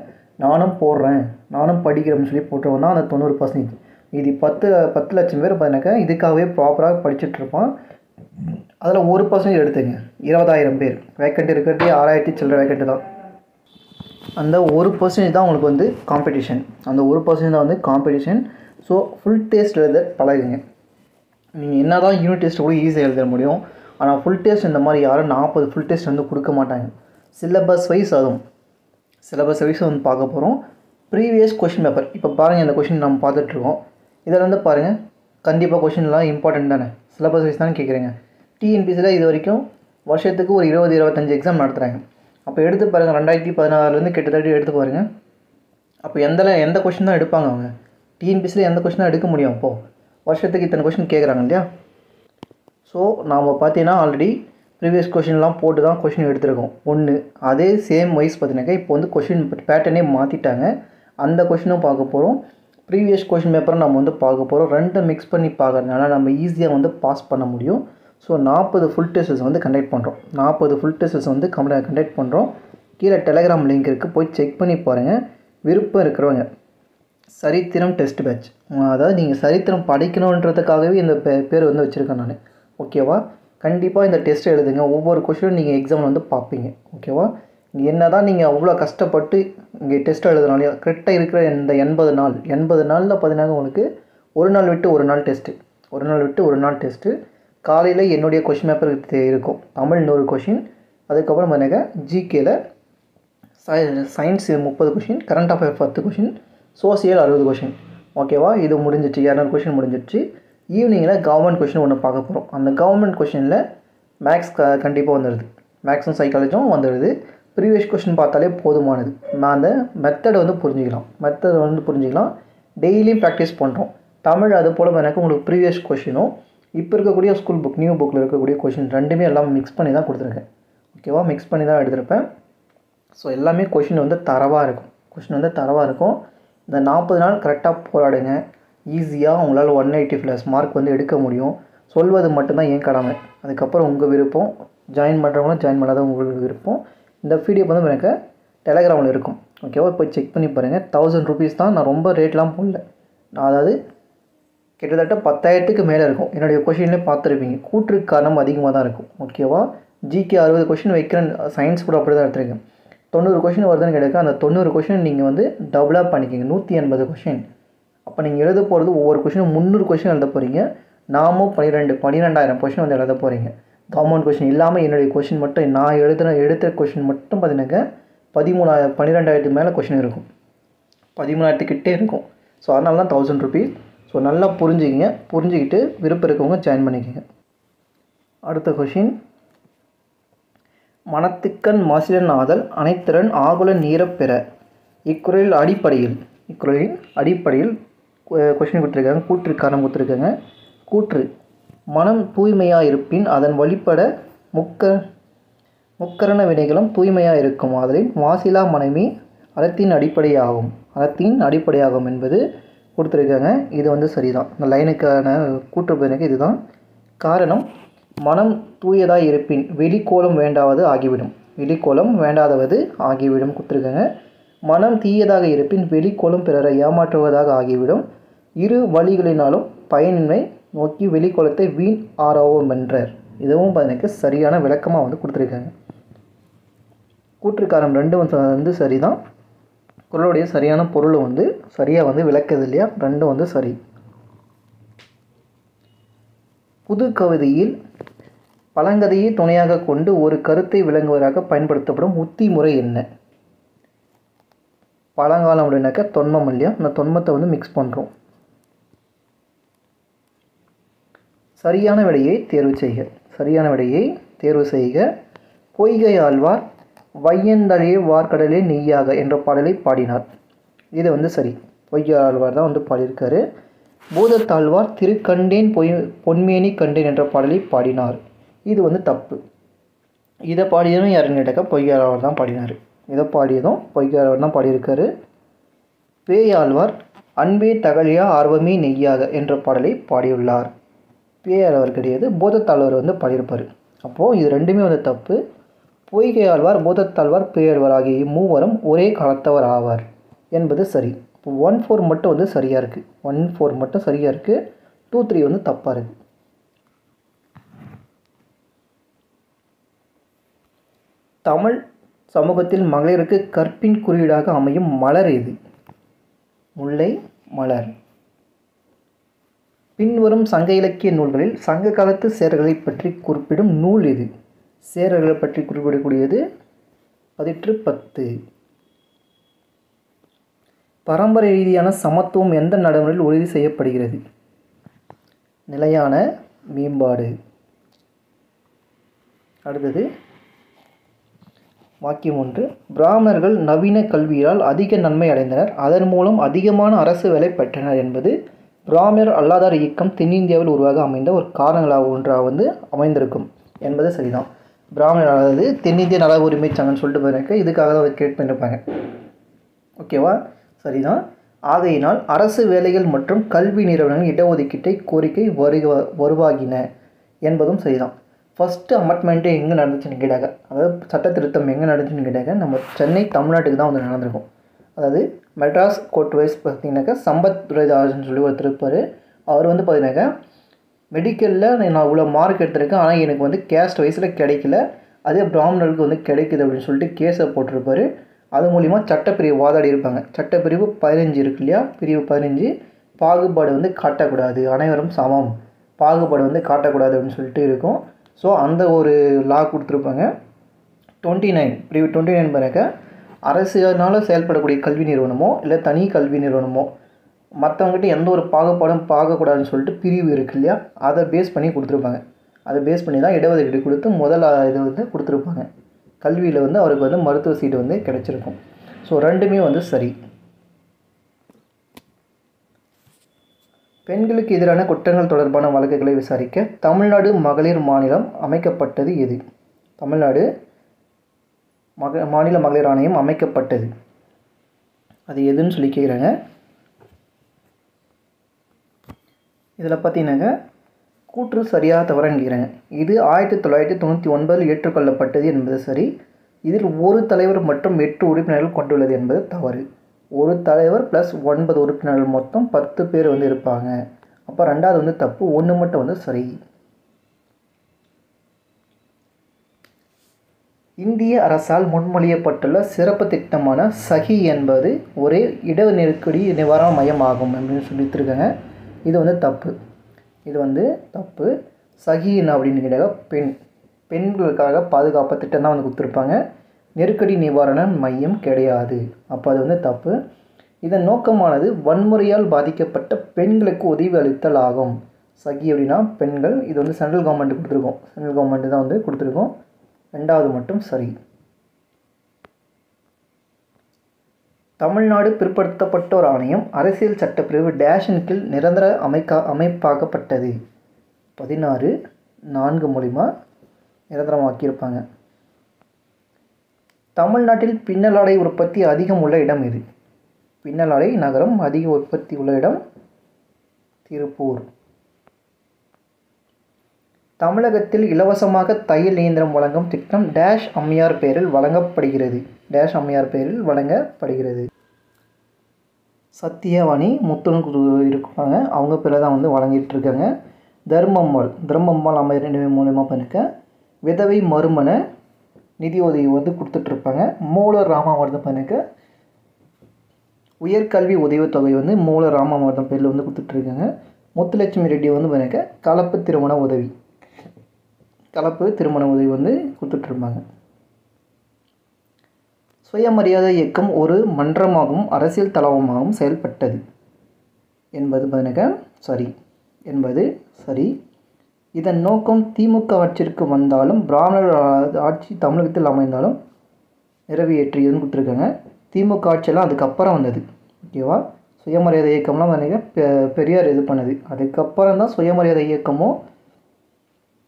நானும் போடுறேன். நானும் படிக்கிறேன்னு சொல்லி போட்டவன் தான் அந்த தொண்ணூறு பர்சன்டேஜ் இது பத்து பத்து லட்சம் பேர் பார்த்தீங்கன்னாக்கா இதுக்காகவே ப்ராப்பராக படிச்சுட்ருப்பான் அதில் ஒரு பர்சன்டேஜ் எடுத்துங்க. இருபதாயிரம் பேர். வேக்கண்ட் இருக்கிறதே ஆறாயிரத்தி சில்லற வேக்கண்ட்டு தான். அந்த ஒரு பர்சன்டேஜ் தான் உங்களுக்கு வந்து காம்படிஷன் அந்த ஒரு பர்சன்டேஜ் தான் வந்து காம்படிஷன் ஸோ ஃபுல் டேஸ்ட் எழுத பழகுங்க. நீங்கள் என்ன தான் யூனிட் டெஸ்ட் கூட ஈஸியாக எழுத முடியும். ஆனால் ஃபுல் டெஸ்ட் இந்த மாதிரி யாரும் நாற்பது ஃபுல் டெஸ்ட் வந்து கொடுக்க மாட்டாங்க. சிலபஸ் வைஸ் அதுவும். சிலபஸ் வைஸ் வந்து பார்க்க போகிறோம் ப்ரீவியஸ் கொஷின் பேப்பர் இப்போ பாருங்கள் இந்த கொஷின் நம்ம பார்த்துட்ருக்கோம். இதில் வந்து பாருங்கள் கண்டிப்பாக கொஷின்லாம் இம்பார்ட்டண்ட் தானே? சிலபஸ் வைஸ் தானே கேட்குறீங்க டிஎன்பிசியில் இது வரைக்கும் வருஷத்துக்கு ஒரு இருபது இருபத்தஞ்சி எக்ஸாம் நடத்துகிறாங்க அப்போ எடுத்து பாருங்கள் ரெண்டாயிரத்தி பதினாறுலேருந்து கிட்டத்தட்ட எடுத்து பாருங்கள் அப்போ எந்த எந்த கொஷின் தான் எடுப்பாங்க அவங்க? டிஎன்பிசியில் எந்த கொஷின் தான் எடுக்க முடியும் அப்போது வருஷத்துக்கு இத்தனை கொஷின் கேட்குறாங்க இல்லையா? ஸோ நாம் பார்த்தீங்கன்னா ஆல்ரெடி ப்ரீவியஸ் கொஷின்லாம் போட்டு தான் கொஷின் எடுத்திருக்கோம். ஒன்று அதே சேம் வைஸ் பார்த்தீங்கன்னாக்கா இப்போ வந்து கொஷின் பேட்டர்னே மாற்றிட்டாங்க அந்த கொஷினும் பார்க்க போகிறோம் ப்ரீவியஸ் கொஷின் பேப்பரை நம்ம வந்து பார்க்க போகிறோம் ரெண்டை மிக்ஸ் பண்ணி பார்க்கறதுனால நம்ம ஈஸியாக வந்து பாஸ் பண்ண முடியும். ஸோ நாற்பது ஃபுல் டெஸ்ட்ஸ் வந்து கண்டக்ட் பண்ணுறோம் நாற்பது ஃபுல் டெஸ்ட்ஸ் வந்து கம்ப்ள கண்டக்ட் பண்ணுறோம் கீழே டெலகிராம் லிங்க் இருக்குது போய் செக் பண்ணி பாருங்கள் விருப்பம் இருக்கிறவங்க. சரித்திரம் டெஸ்ட் பேட்ச் அதாவது நீங்கள் சரித்திரம் படிக்கணுன்றதுக்காகவே இந்த பே பேர் வந்து வச்சுருக்கேன் நான். ஓகேவா கண்டிப்பாக இந்த டெஸ்ட் எழுதுங்க. ஒவ்வொரு கொஷினும் நீங்கள் எக்ஸாமில் வந்து பார்ப்பீங்க. ஓகேவா என்ன தான் நீங்கள் அவ்வளோ கஷ்டப்பட்டு இங்கே டெஸ்ட் எழுதுனாலையோ கரெக்டாக இருக்கிற இந்த எண்பது நாள் எண்பது நாளில் பார்த்தீங்கன்னா உங்களுக்கு ஒரு நாள் விட்டு ஒரு நாள் டெஸ்ட்டு ஒரு நாள் விட்டு ஒரு நாள் டெஸ்ட்டு காலையில் என்னுடைய கொஷின் பேப்பர் இருக்கும். தமிழ் நூறு கொஷின் அதுக்கப்புறம் பார்த்தீங்கன்னா ஜிகேல சயின்ஸ் முப்பது கொஷின் கரண்ட் அஃபேர் பத்து கொஷின் சோசியல் அறுபது கொஷின் ஓகேவா இது முடிஞ்சிச்சு. இரநூறு கொஷின் முடிஞ்சிச்சு ஈவினிங்கில் கவர்மெண்ட் கொஷின் ஒன்று பார்க்க போகிறோம் அந்த கவர்மெண்ட் கொஷினில் மேக்ஸ் க கண்டிப்பாக வந்துடுது மேக்ஸும் சைக்காலஜியும் வந்துடுது ப்ரீவியஸ் கொஷின் பார்த்தாலே போதுமானது. நான் அந்த மெத்தடை வந்து புரிஞ்சுக்கலாம். மெத்தடை வந்து புரிஞ்சுக்கலாம். டெய்லியும் ப்ராக்டிஸ் பண்ணுறோம் தமிழ் அது போல் எனக்கு உங்களுக்கு ப்ரீவியஸ் கொஷினும் இப்போ இருக்கக்கூடிய ஸ்கூல் புக் நியூ புக்கில் இருக்கக்கூடிய கொஷின் ரெண்டுமே எல்லாம் மிக்ஸ் பண்ணி தான் கொடுத்துருக்கேன். ஓகேவா மிக்ஸ் பண்ணி தான் எடுத்திருப்பேன். ஸோ எல்லாமே கொஷின் வந்து தரவாக இருக்கும். கொஷின் வந்து தரவாக இருக்கும். இந்த நாற்பது நாள் கரெக்டாக போராடுங்க. ஈஸியாக உங்களால் ஒன் எயிட்டி ப்ளஸ் மார்க் வந்து எடுக்க முடியும். சொல்வது மட்டும்தான் ஏன் கடமை. அதுக்கப்புறம் உங்கள் விருப்பம். ஜாயின் பண்ணுறவங்களும் ஜாயின் பண்ணாத உங்களுக்கு விருப்பம். இந்த பிடிஎஃப் வந்து எனக்கு டெலகிராமில் இருக்கும். ஓகேவா போய் செக் பண்ணி பாருங்கள் தௌசண்ட் ருபீஸ் தான் நான் ரொம்ப ரேட்லாம் போடல. நான் அதாவது கிட்டத்தட்ட பத்தாயிரத்துக்கு மேலே இருக்கும். என்னுடைய கொஷின்லேயே பார்த்துருப்பீங்க. கூற்று காரணம் அதிகமாக தான் இருக்கும். ஓகேவா ஜிகே அறுபது கொஷின் வைக்கிறேன் சயின்ஸ் கூட அப்படி தான் எடுத்துருக்கேன். தொண்ணூறு கொஷின் வருதுன்னு கிடைக்கும் அந்த தொண்ணூறு கொஷின் நீங்கள் வந்து டபுளாக பண்ணிக்கிங்க. நூற்றி எண்பது கொஷின் அப்போ நீங்கள் எழுத போகிறது ஒவ்வொரு கொஷினும் முந்நூறு கொஷின் எழுத போகிறீங்க நாமும் பன்னிரெண்டு பன்னிரெண்டாயிரம் கொஷின் வந்து எழுத போகிறீங்க கவர்மெண்ட் கொஷின் இல்லாமல் என்னுடைய கொஷின் மட்டும் நான் எழுதுன எடுத்த கொஷின் மட்டும் பார்த்தீங்கன்னாக்க பதிமூணாயிரம் பன்னிரெண்டாயிரத்துக்கு மேலே கொஷின் இருக்கும். பதிமூணாயிரத்துக்கிட்டே இருக்கும். ஸோ அதனால தான் தௌசண்ட் ருபீஸ் ஸோ நல்லா புரிஞ்சுக்கிங்க. புரிஞ்சுக்கிட்டு விருப்பம் இருக்கவங்க ஜாயின் பண்ணிக்கோங்க. அடுத்த கொஷின் மனத்துக்கண் மாசிலன் ஆதல் அனைத்திறன் ஆகுல நீரப் பெற. இக்குறளில் அடிப்படையில் இக்குறளின் அடிப்படையில் கொஷின் கொடுத்துருக்காங்க. கூற்று காரணம் கொடுத்துருக்காங்க. கூற்று. மனம் தூய்மையாக இருப்பின் அதன் வழிபட முக்க முக்கரண வினைகளும் தூய்மையாக இருக்கும் ஆதலின் மாசிலா மனைவி அறத்தின் அடிப்படையாகும். அறத்தின் அடிப்படையாகும் என்பது கொடுத்துருக்காங்க. இது வந்து சரிதான். இந்த லைனுக்கான கூற்றுப்பதற்கு இதுதான் காரணம். மனம் தூயதாக இருப்பின் வெளிக்கோலம் வேண்டாவது ஆகிவிடும். வெளிக்கோலம் வேண்டாதவது ஆகிவிடும் கொடுத்துருக்காங்க. மனம் தீயதாக இருப்பின் வெளிக்கோலம் பிறரை ஏமாற்றுவதாக ஆகிவிடும். இரு வழிகளினாலும் பயனின்மை நோக்கி வெளிக்கோலத்தை வீண் ஆராவோம் என்றார் இதுவும் எனக்கு சரியான விளக்கமாக வந்து கொடுத்துருக்காங்க. கூற்றுக்காரம் ரெண்டும் வந்து சரி தான் குரலுடைய சரியான பொருளை வந்து சரியாக வந்து விளக்குது இல்லையா? ரெண்டும் வந்து சரி. புது கவிதையில் பழங்கதையை துணையாக கொண்டு ஒரு கருத்தை விளங்குவதாக பயன்படுத்தப்படும் உத்தி முறை என்ன? பழங்காலம் அப்படின்னாக்கா தொன்மம் இல்லையா? அந்த தொன்மத்தை வந்து மிக்ஸ் பண்ணுறோம் சரியான விடையை தேர்வு செய்க. சரியான விடையை தேர்வு செய்க. பொய்கை ஆழ்வார் வையந்தலே வார்க்கடலே நெய்யாக என்ற பாடலை பாடினார். இது வந்து சரி. பொய்கை ஆழ்வார் தான் வந்து பாடியிருக்காரு. பூதத்தாழ்வார் திருக்கண்டேன் பொய் பொன்மேனி கண்டேன் என்ற பாடலை பாடினார். இது வந்து தப்பு. இதை பாடியதும் யாருன்னு கேட்டாக்கா பொய்யாழ்வார் தான் பாடினார். இதை பாடியதும் பொய்யாழ்வார் தான் பாடியிருக்காரு. பேயாழ்வார் அன்பே தகழியா ஆர்வமே நெய்யாக என்ற பாடலை பாடியுள்ளார். பேயாழ்வார் கிடையாது போதத்தாழ்வார் வந்து பாடியிருப்பார். அப்போது இது ரெண்டுமே வந்து தப்பு. பொய்கையாழ்வார் ஆழ்வார் பூதத்தாழ்வார் பேயாழ்வார் ஆகிய மூவரும் ஒரே காலத்தவர் ஆவார் என்பது சரி. இப்போ ஒன் ஃபோர் மட்டும் வந்து சரியாக இருக்குது ஒன் ஃபோர் மட்டும் சரியாக இருக்குது டூ த்ரீ வந்து தப்பாக இருக்குது தமிழ் சமூகத்தில் மகளிருக்கு கற்பின் குறியீடாக அமையும் மலர் இது முல்லை மலர். பின்வரும் சங்க இலக்கிய நூல்களில் சங்க காலத்து சேரர்களை பற்றி குறிப்பிடும் நூல் இது. சேரர்களை பற்றி குறிப்பிடக்கூடியது பதிற்று பத்து பரம்பரை ரீதியான சமத்துவம் எந்த நடைமுறையில் உறுதி செய்யப்படுகிறது? நிலையான மேம்பாடு. அடுத்தது வாக்கியம் ஒன்று. பிராமணர்கள் நவீன கல்வியால் அதிக நன்மை அடைந்தனர். அதன் மூலம் அதிகமான அரசு வேலை பெற்றனர் என்பது பிராமியர் அல்லாதார் இயக்கம் தென்னிந்தியாவில் உருவாக அமைந்த ஒரு காரணங்களாக ஒன்றாக வந்து அமைந்திருக்கும் என்பது சரிதான். பிராமணர் அதாவது தென்னிந்திய நல உரிமை சங்கம்னு சொல்லிட்டு போயிருக்க இதுக்காக தான் அதை கிரியேட் பண்ணியிருப்பாங்க. ஓகேவா சரிதான். ஆகையினால் அரசு வேலைகள் மற்றும் கல்வி நிறுவனங்கள் இடஒதுக்கீட்டை கோரிக்கை வருக வருவாகின என்பதும் சரிதான். ஃபஸ்ட்டு அமெண்ட்மெண்ட்டு எங்கே நடந்துச்சுன்னு கேட்டாங்க அதாவது சட்ட திருத்தம் எங்கே நடந்துச்சுன்னு கேட்டாங்க நம்ம சென்னை தமிழ்நாட்டுக்கு தான் வந்து நடந்திருக்கும். அதாவது மெட்ராஸ் கோர்ட் வைஸ் பார்த்தீங்கன்னாக்கா சம்பத் துரைதாசன் சொல்லி ஒருத்தர் இருப்பார். அவர் வந்து பார்த்தீங்கன்னாக்கா மெடிக்கலில் நான் இவ்வளோ மார்க் எடுத்திருக்கேன் ஆனால் எனக்கு வந்து கேஸ்ட் வைஸில் கிடைக்கல. அதே பிராமணர்களுக்கு வந்து கிடைக்குது அப்படின்னு சொல்லிட்டு கேஸை போட்டிருப்பாரு. அது மூலிமா சட்டப்பிரிவு வாதாடி இருப்பாங்க. சட்டப்பிரிவு பதினஞ்சு இருக்கு இல்லையா? பிரிவு பதினஞ்சு. பாகுபாடு வந்து காட்டக்கூடாது. அனைவரும் சமம். பாகுபாடு வந்து காட்டக்கூடாது அப்படின்னு சொல்லிட்டு இருக்கும். ஸோ அந்த ஒரு லா கொடுத்துருப்பாங்க. டுவெண்ட்டி நைன் பிரிவு டுவெண்ட்டி நைன் பாருங்க. அரசினால் செயல்படக்கூடிய கல்வி நிறுவனமோ இல்லை தனி கல்வி நிறுவனமோ மற்றவங்ககிட்ட எந்த ஒரு பாகுபாடும் பார்க்கக்கூடாதுன்னு சொல்லிட்டு பிரிவு இருக்கு இல்லையா? அதை பேஸ் பண்ணி கொடுத்துருப்பாங்க. அதை பேஸ் பண்ணி தான் இடஒதுக்கீடு கொடுத்து முதல் இதை வந்து கொடுத்துருப்பாங்க. கல்வியில் வந்து அவருக்கு வந்து மருத்துவ சீட்டு வந்து கிடச்சிருக்கும். ஸோ ரெண்டுமே வந்து சரி. பெண்களுக்கு எதிரான குற்றங்கள் தொடர்பான வழக்குகளை விசாரிக்க தமிழ்நாடு மகளிர் மாநிலம் அமைக்கப்பட்டது எது? தமிழ்நாடு மக மாநில மகளிர் ஆணையம் அமைக்கப்பட்டது. அது எதுன்னு சொல்லி கேட்குறாங்க இதில் பார்த்தீங்கன்னாக்க கூற்று சரியாக தவறான்னு கேட்குறாங்க இது ஆயிரத்தி தொள்ளாயிரத்தி தொண்ணூற்றி ஒன்பதில் ஏற்றுக்கொள்ளப்பட்டது என்பது சரி. இதில் ஒரு தலைவர் மற்றும் எட்டு உறுப்பினர்கள் கொண்டுள்ளது என்பது தவறு. ஒரு தலைவர் ப்ளஸ் ஒன்பது உறுப்பினர்கள் மொத்தம் பத்து பேர் வந்து இருப்பாங்க. அப்போ ரெண்டாவது வந்து தப்பு ஒன்று மட்டும் வந்து சரி. இந்திய அரசால் முன்மொழியப்பட்டுள்ள சிறப்பு திட்டமான சகி என்பது ஒரே இட நெருக்கடி நிவாரண மையம் ஆகும் அப்படின்னு சொல்லியிருக்காங்க இது வந்து தப்பு. இது வந்து தப்பு. சகின் அப்படின்னு கேட்டால் பெண். பெண்களுக்காக பாதுகாப்பு திட்டம் தான் வந்து கொடுத்துருப்பாங்க. நெருக்கடி நிவாரண மையம் கிடையாது. அப்போ அது வந்து தப்பு. இதன் நோக்கமானது வன்முறையால் பாதிக்கப்பட்ட பெண்களுக்கு உதவி அளித்தல் ஆகும். சகி அப்படின்னா பெண்கள் இது வந்து சென்ட்ரல் கவர்மெண்ட் கொடுத்துருக்கோம். சென்ட்ரல் கவர்மெண்ட் தான் வந்து கொடுத்துருக்கோம். ரெண்டாவது மட்டும் சரி. தமிழ்நாடு பிற்படுத்தப்பட்டோர் ஆணையம் அரசியல் சட்டப்பிரிவு டேஷின் கீழ் நிரந்தர அமைக்கா அமைப்பாக்கப்பட்டது. பதினாறு நான்கு மூலிமா நிரந்தரமாக்கியிருப்பாங்க. தமிழ்நாட்டில் பின்னலாடை உற்பத்தி அதிகம் உள்ள இடம் எது பின்னலாடை நகரம் அதிக உற்பத்தி உள்ள இடம் திருப்பூர். தமிழகத்தில் இலவசமாக தையல் இயந்திரம் வழங்கும் திட்டம் டேஷ் அம்மையார் பெயரில் வழங்கப்படுகிறது. டேஷ் அம்மையார் பெயரில் வழங்கப்படுகிறது. சத்தியவாணி முத்துன்னு குரு- அவங்க பேரில் தான் வந்து வழங்கிட்டு இருக்காங்க தர்மம்மாள். தர்மம்மாள் அம்மையார் ரெண்டு மூலியமாக பண்ணிக்க விதவை மருமன நிதி உதவி வந்து கொடுத்துட்ருப்பாங்க மூலர் ராமாவர்தம் பண்ணிக்க உயர்கல்வி உதவித்தொகை வந்து மூல ராமாவர்தம் பேரில் வந்து கொடுத்துட்ருக்காங்க முத்துலட்சுமி ரெட்டி வந்து பண்ணிக்க கலப்பு திருமண உதவி. கலப்பு திருமண உதவி வந்து கொடுத்துட்ருப்பாங்க. சுயமரியாதை இயக்கம் ஒரு மன்றமாகவும் அரசியல் தளமாகவும் செயல்பட்டது. என்பது பதினக சரி. என்பது சரி. இதன் நோக்கம் திமுக ஆட்சிற்கு வந்தாலும் பிராமணர் ஆட்சி தமிழகத்தில் அமைந்தாலும் நிறைவேற்றியதுன்னு கொடுத்துருக்காங்க. திமுக ஆட்சியெல்லாம் அதுக்கப்புறம் வந்தது. ஓகேவா? சுயமரியாதை இயக்கம்லாம் பெ- பெரியார் இது பண்ணுது. அதுக்கப்புறம் தான் சுயமரியாதை இயக்கமும்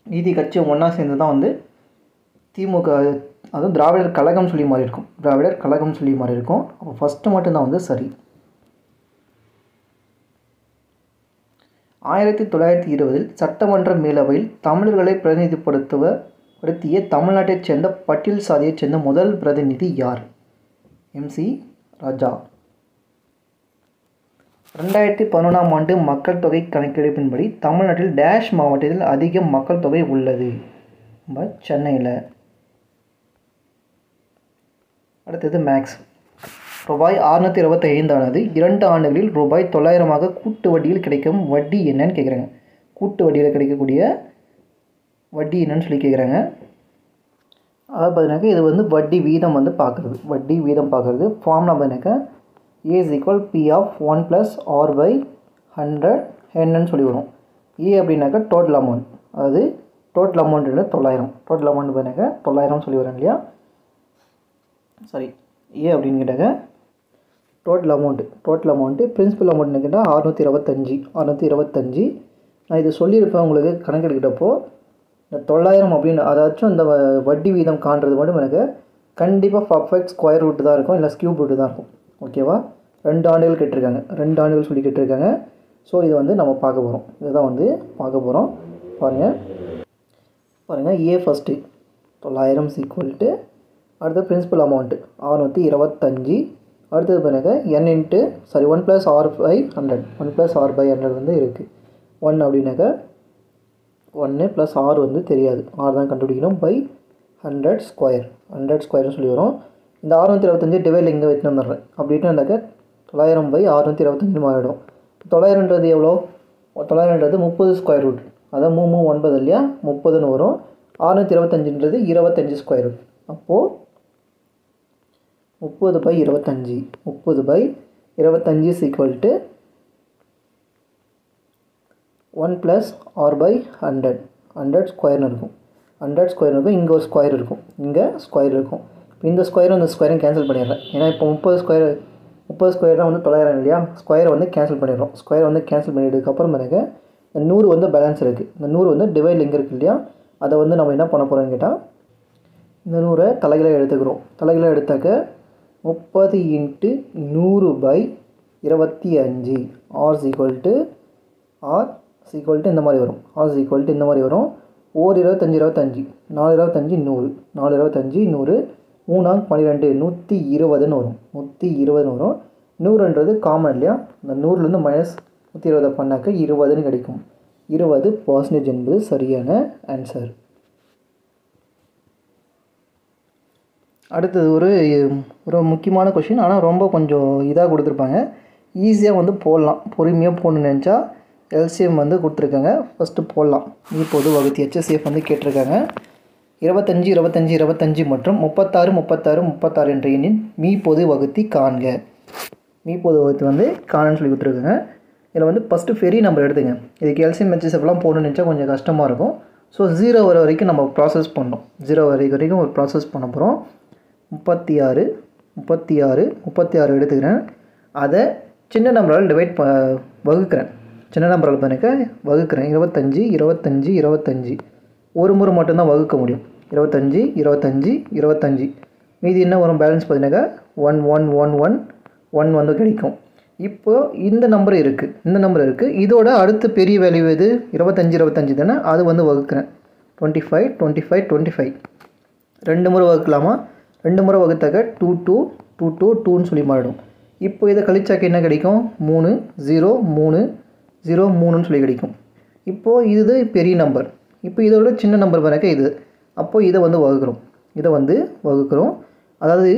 நீதி கட்சியும் ஒன்றா சேர்ந்து தான் வந்து திமுக அதுவும் திராவிடர் கழகம் சொல்லி மாதிரி இருக்கும் திராவிடர் கழகம் சொல்லி மாதிரி இருக்கும் அப்போ ஃபஸ்ட்டு மட்டும்தான் வந்து சரி. ஆயிரத்தி தொள்ளாயிரத்தி இருபதில் சட்டமன்ற மேலவையில் தமிழர்களை பிரதிநிதிப்படுத்துவ படுத்திய தமிழ்நாட்டைச் சேர்ந்த பட்டியல் சாதியைச் சேர்ந்த முதல் பிரதிநிதி யார்? M C Raja. ரெண்டாயிரத்தி பதினொன்றாம் ஆண்டு மக்கள் தொகை கணக்கெடுப்பின்படி தமிழ்நாட்டில் டேஷ் மாவட்டத்தில் அதிக மக்கள் தொகை உள்ளது. நம்ம சென்னையில். அடுத்தது மேக்ஸ். ரூபாய் அறுநூற்றி இருபத்தி ஐந்தானது இரண்டு ஆண்டுகளில் ரூபாய் தொள்ளாயிரமாக கூட்டு வட்டியில் கிடைக்கும் வட்டி என்னன்னு கேட்குறாங்க கூட்டு வட்டியில் கிடைக்கக்கூடிய வட்டி என்னன்னு சொல்லி கேட்குறாங்க அதாவது பார்த்தீங்கன்னாக்கா இது வந்து வட்டி வீதம் வந்து பார்க்குறது வட்டி வீதம் பார்க்குறது ஃபார்ம்லாம் பார்த்தீங்கன்னாக்கா A is equal P of one plus R by hundred என்னன்னு சொல்லி வரும் ஏ அப்படின்னாக்கா டோட்டல் அமௌண்ட் அதாவது டோட்டல் அமௌண்ட் தொள்ளாயிரம். டோட்டல் அமௌண்ட் பாருங்க தொள்ளாயிரம் சொல்லி வரேன் இல்லையா? சாரி ஏ அப்படின்னு கேட்டாக்க total amount total amount principal அமௌண்ட்னு கேட்டால் அறுநூற்றி இருபத்தஞ்சி அறுநூற்றி இருபத்தஞ்சி. நான் இது சொல்லியிருப்பேன் உங்களுக்கு கணக்கெடுக்கிட்டப்போ. இந்த தொள்ளாயிரம் அப்படின்னு அதாச்சும் இந்த வ- வட்டி வீதம் காண்றது மட்டும் எனக்கு கண்டிப்பாக பர்ஃபெக்ட் ஸ்கொயர் ரூட்டு தான் இருக்கும் இல்லை ஸ்கியூப் ரூட்டு தான் இருக்கும். ஓகேவா? ரெண்டு ஆண்டுகள் கேட்டிருக்காங்க. ரெண்டு ஆண்டுகள் சொல்லி கேட்டிருக்காங்க. ஸோ இதை வந்து நம்ம பார்க்க போகிறோம் இதை தான் வந்து பார்க்க போகிறோம் பாருங்கள் பாருங்கள் ஏ ஃபஸ்ட்டு தொள்ளாயிரம் சீக்வல்ட்டு அடுத்து பிரின்சிபல் அமௌண்ட்டு அறுநூற்றி இருபத்தஞ்சி. அடுத்தது பாருங்க. N into sorry one plus R by hundred one plus R by hundred வந்து இருக்குது ஒன் அப்படின்னாக்க ஒன்று ப்ளஸ் ஆர் வந்து தெரியாது. ஆர் தான் கண்டுபிடிக்கணும் பை ஹண்ட்ரட் ஸ்கொயர் ஹண்ட்ரட் ஸ்கொயர்னு சொல்லி வரும். இந்த அறுநூற்றி இருபத்தஞ்சி டிவைடில் இங்கே வச்சுட்டு வந்துடுறேன். அப்படின்ட்டு இருந்தாக்க தொள்ளாயிரம் பை அறுநூற்றி இருபத்தஞ்சி மாறிடும். தொள்ளாயிரன்றது எவ்வளோ? தொள்ளாயிரன்றது முப்பது ஸ்கொயர் ரூட் அதான் மூ மூ ஒன்பது இல்லையா? முப்பதுன்னு வரும். அறுநூற்றி இருபத்தஞ்சுன்றது இருபத்தஞ்சி ஸ்கொயர் ரூட் அப்போது முப்பது பை இருபத்தஞ்சி. முப்பது பை இருபத்தஞ்சி equal to one plus R by hundred hundred ஸ்கொயர்னு இருக்கும். ஹண்ட்ரட் ஸ்கொயர் இருக்கும். இங்கே ஒரு ஸ்கொயர் இருக்கும். இங்கே ஸ்கொயர் இருக்கும். இந்த ஸ்கொயரும் இந்த ஸ்கொயரும் கேன்சல் பண்ணிடுறேன். ஏன்னா இப்போ முப்பது ஸ்கொயர் முப்பது ஸ்கொயர் தான் வந்து தொள்ளாயிரம் இல்லையா? ஸ்கொயரை வந்து கேன்சல் பண்ணிடுறோம். ஸ்கொயர் வந்து கேன்சல் பண்ணிட்டதுக்கப்புறம் எனக்கு இந்த நூறு வந்து பேலன்ஸ் இருக்குது இந்த நூறு வந்து டிவைட் எங்கே இருக்குது இல்லையா? அதை வந்து நம்ம என்ன பண்ண போகிறோம்னு கேட்டால் இந்த நூறை தலைகளாக எடுத்துக்கிறோம். தலைகளாக எடுத்தாக்க முப்பது இன்ட்டு நூறு பை இருபத்தி அஞ்சு R equal to R equal to இந்த மாதிரி வரும். ஆர் ஈக்குவல் டு இந்த மாதிரி வரும். ஓர் இருபத்தஞ்சி இருபத்தஞ்சி நாலு இருபத்தஞ்சி நூறு. நாலு இருபத்தஞ்சி நூறு மூணாங்க பன்னிரெண்டு நூற்றி இருபதுன்னு வரும். நூற்றி இருபதுன்னு வரும். நூறுன்றது காமன் இல்லையா? இந்த நூறுலேருந்து மைனஸ் நூற்றி இருபதை பண்ணாக்க இருபதுன்னு கிடைக்கும். இருபது பர்சன்டேஜ் என்பது சரியான ஆன்சர் அடுத்தது ஒரு ஒரு முக்கியமான கொஷின் ஆனால் ரொம்ப கொஞ்சம் இதாக கொடுத்துருப்பாங்க. ஈஸியாக வந்து போடலாம். பொறுமையாக போடணும்னு நினச்சா எல்சிஎம் வந்து கொடுத்துருக்காங்க. ஃபஸ்ட்டு போடலாம். E இப்போது வகுத்தி ஹெச்எஸ்எஃப் வந்து கேட்டிருக்காங்க. இருபத்தஞ்சி இருபத்தஞ்சி இருபத்தஞ்சி மற்றும் முப்பத்தாறு முப்பத்தாறு முப்பத்தாறு என்ற எண்ணின் மீ பொது வகுத்தி காண்க. மீ பொது வகுத்து வந்து காணன்னு சொல்லி கொடுத்துருக்குங்க. இதில் வந்து ஃபஸ்ட்டு ஃபெரி நம்பர் எடுத்துங்க. இதுக்கு மெச்சஸ் எல்லாம் போகணுன்னு நினச்சா கொஞ்சம் கஷ்டமாக இருக்கும். ஸோ ஜீரோ வர வரைக்கும் நம்ம ப்ராசஸ் பண்ணோம் ஜீரோ வரை வரைக்கும் ஒரு ப்ராசஸ் பண்ண போகிறோம் முப்பத்தி ஆறு முப்பத்தி ஆறு முப்பத்தி ஆறு எடுத்துக்கிறேன். அதை சின்ன நம்பரால் டிவைட் ப வகுக்கிறேன். சின்ன நம்பரால் பண்ணிக்க வகுக்கிறேன். இருபத்தஞ்சி இருபத்தஞ்சி இருபத்தஞ்சி. ஒரு முறை மட்டும்தான் வகுக்க முடியும். இருபத்தஞ்சி இருபத்தஞ்சி இருபத்தஞ்சி. மீதி என்ன வரும்? பேலன்ஸ் பார்த்தீங்கன்னாக்கா one one one one one வந்து கிடைக்கும். இப்போது இந்த நம்பர் இருக்குது இந்த நம்பர் இருக்குது இதோட அடுத்த பெரிய வேல்யூ எது? இருபத்தஞ்சி இருபத்தஞ்சி தானே? அது வந்து வகுக்கிறேன். Twenty five twenty five twenty five ரெண்டு முறை வகுக்கலாமா? ரெண்டு முறை வகுத்தாக்க டூ டூ டூ டூ டூன்னு சொல்லி மாறிடும். இப்போ இதை கழிச்சாக்க என்ன கிடைக்கும்? மூணு ஜீரோ மூணு ஜீரோ மூணுன்னு சொல்லி கிடைக்கும். இப்போது இது பெரிய நம்பர் இப்போ இதோட சின்ன நம்பர் வரைக்கும் இது. அப்போது இதை வந்து வகுக்கிறோம். இதை வந்து வகுக்கிறோம். அதாவது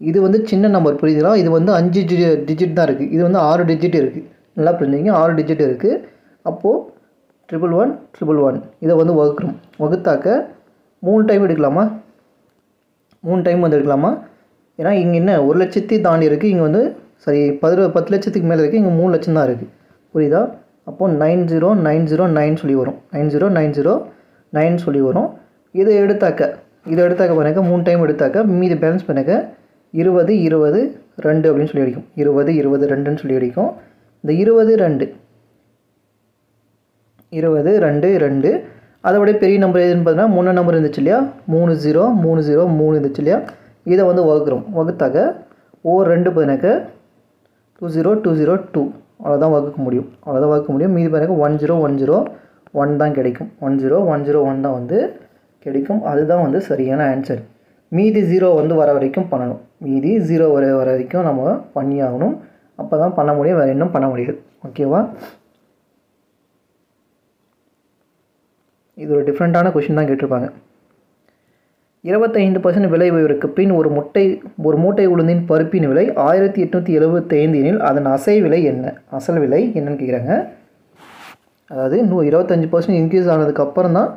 இது வந்து சின்ன நம்பர் புரியுதுங்களா? இது வந்து அஞ்சு டிஜிட் தான் இருக்குது இது வந்து ஆறு டிஜிட் இருக்குது நல்லா புரிஞ்சுங்க? ஆறு டிஜிட் இருக்குது அப்போது ட்ரிபிள் ஒன் ட்ரிபிள் ஒன் இதை வந்து வகுக்கிறோம். வகுத்தாக்க மூணு டைம் எடுக்கலாமா? மூணு டைம் வந்து எடுக்கலாமா? ஏன்னா இங்கே என்ன? ஒரு லட்சத்தி தாண்டி இருக்குது இங்கே வந்து சரி பதிரு பத்து லட்சத்துக்கு மேலே இருக்குது இங்கே மூணு லட்சம் தான் இருக்குது புரியுதா? அப்போது nine zero nine zero nine சொல்லி வரும். Nine zero nine zero nine சொல்லி வரும். இதை எடுத்தாக்க இதை எடுத்தாக்க பண்ணாக்க மூணு டைம் எடுத்தாக்க மீதி பேலன்ஸ் பண்ணுங்க இருபது இருபது ரெண்டு அப்படின்னு சொல்லி அடிக்கும். இருபது இருபது ரெண்டுன்னு சொல்லி அடிக்கும். இந்த இருபது ரெண்டு இருபது ரெண்டு ரெண்டு அதை விட பெரிய நம்பர் எதுன்னு பார்த்தீங்கன்னா மூணு நம்பர் இருந்துச்சு இல்லையா? மூணு ஜீரோ மூணு ஜீரோ மூணு இருந்துச்சு இல்லையா? இதை வந்து வகுக்கிறோம். வகுத்தாக்க ஓ ரெண்டு பதினாக்க two zero two zero two அவ்வளோதான் வகுக்க முடியும். அவ்வளோதான் வகுக்க முடியும். மீதி பாருங்க one zero one zero one தான் கிடைக்கும். One zero one zero one தான் வந்து கிடைக்கும். அதுதான் வந்து சரியான ஆன்சர் மீதி ஜீரோ வந்து வர வரைக்கும் பண்ணணும். மீதி ஜீரோ வர வர வரைக்கும் நம்ம பண்ணி ஆகணும் அப்போ தான் பண்ண முடியும். வேறு இன்னும் பண்ண முடியாது. ஓகேவா இது ஒரு டிஃப்ரெண்ட்டான கொஷின் தான் கேட்டிருப்பாங்க. இருபத்தைந்து பர்சன்ட் விலை உயர்வுக்கு பின் ஒரு முட்டை ஒரு மூட்டை உளுந்தின் பருப்பின் விலை ஆயிரத்தி எட்நூற்றி எழுபத்தைந்து எனில் அதன் அசை விலை என்ன? அசல் விலை என்னன்னு கேட்குறாங்க அதாவது நூ இருபத்தஞ்சி பர்சன்ட் இன்க்ரீஸ் ஆனதுக்கப்புறம் தான்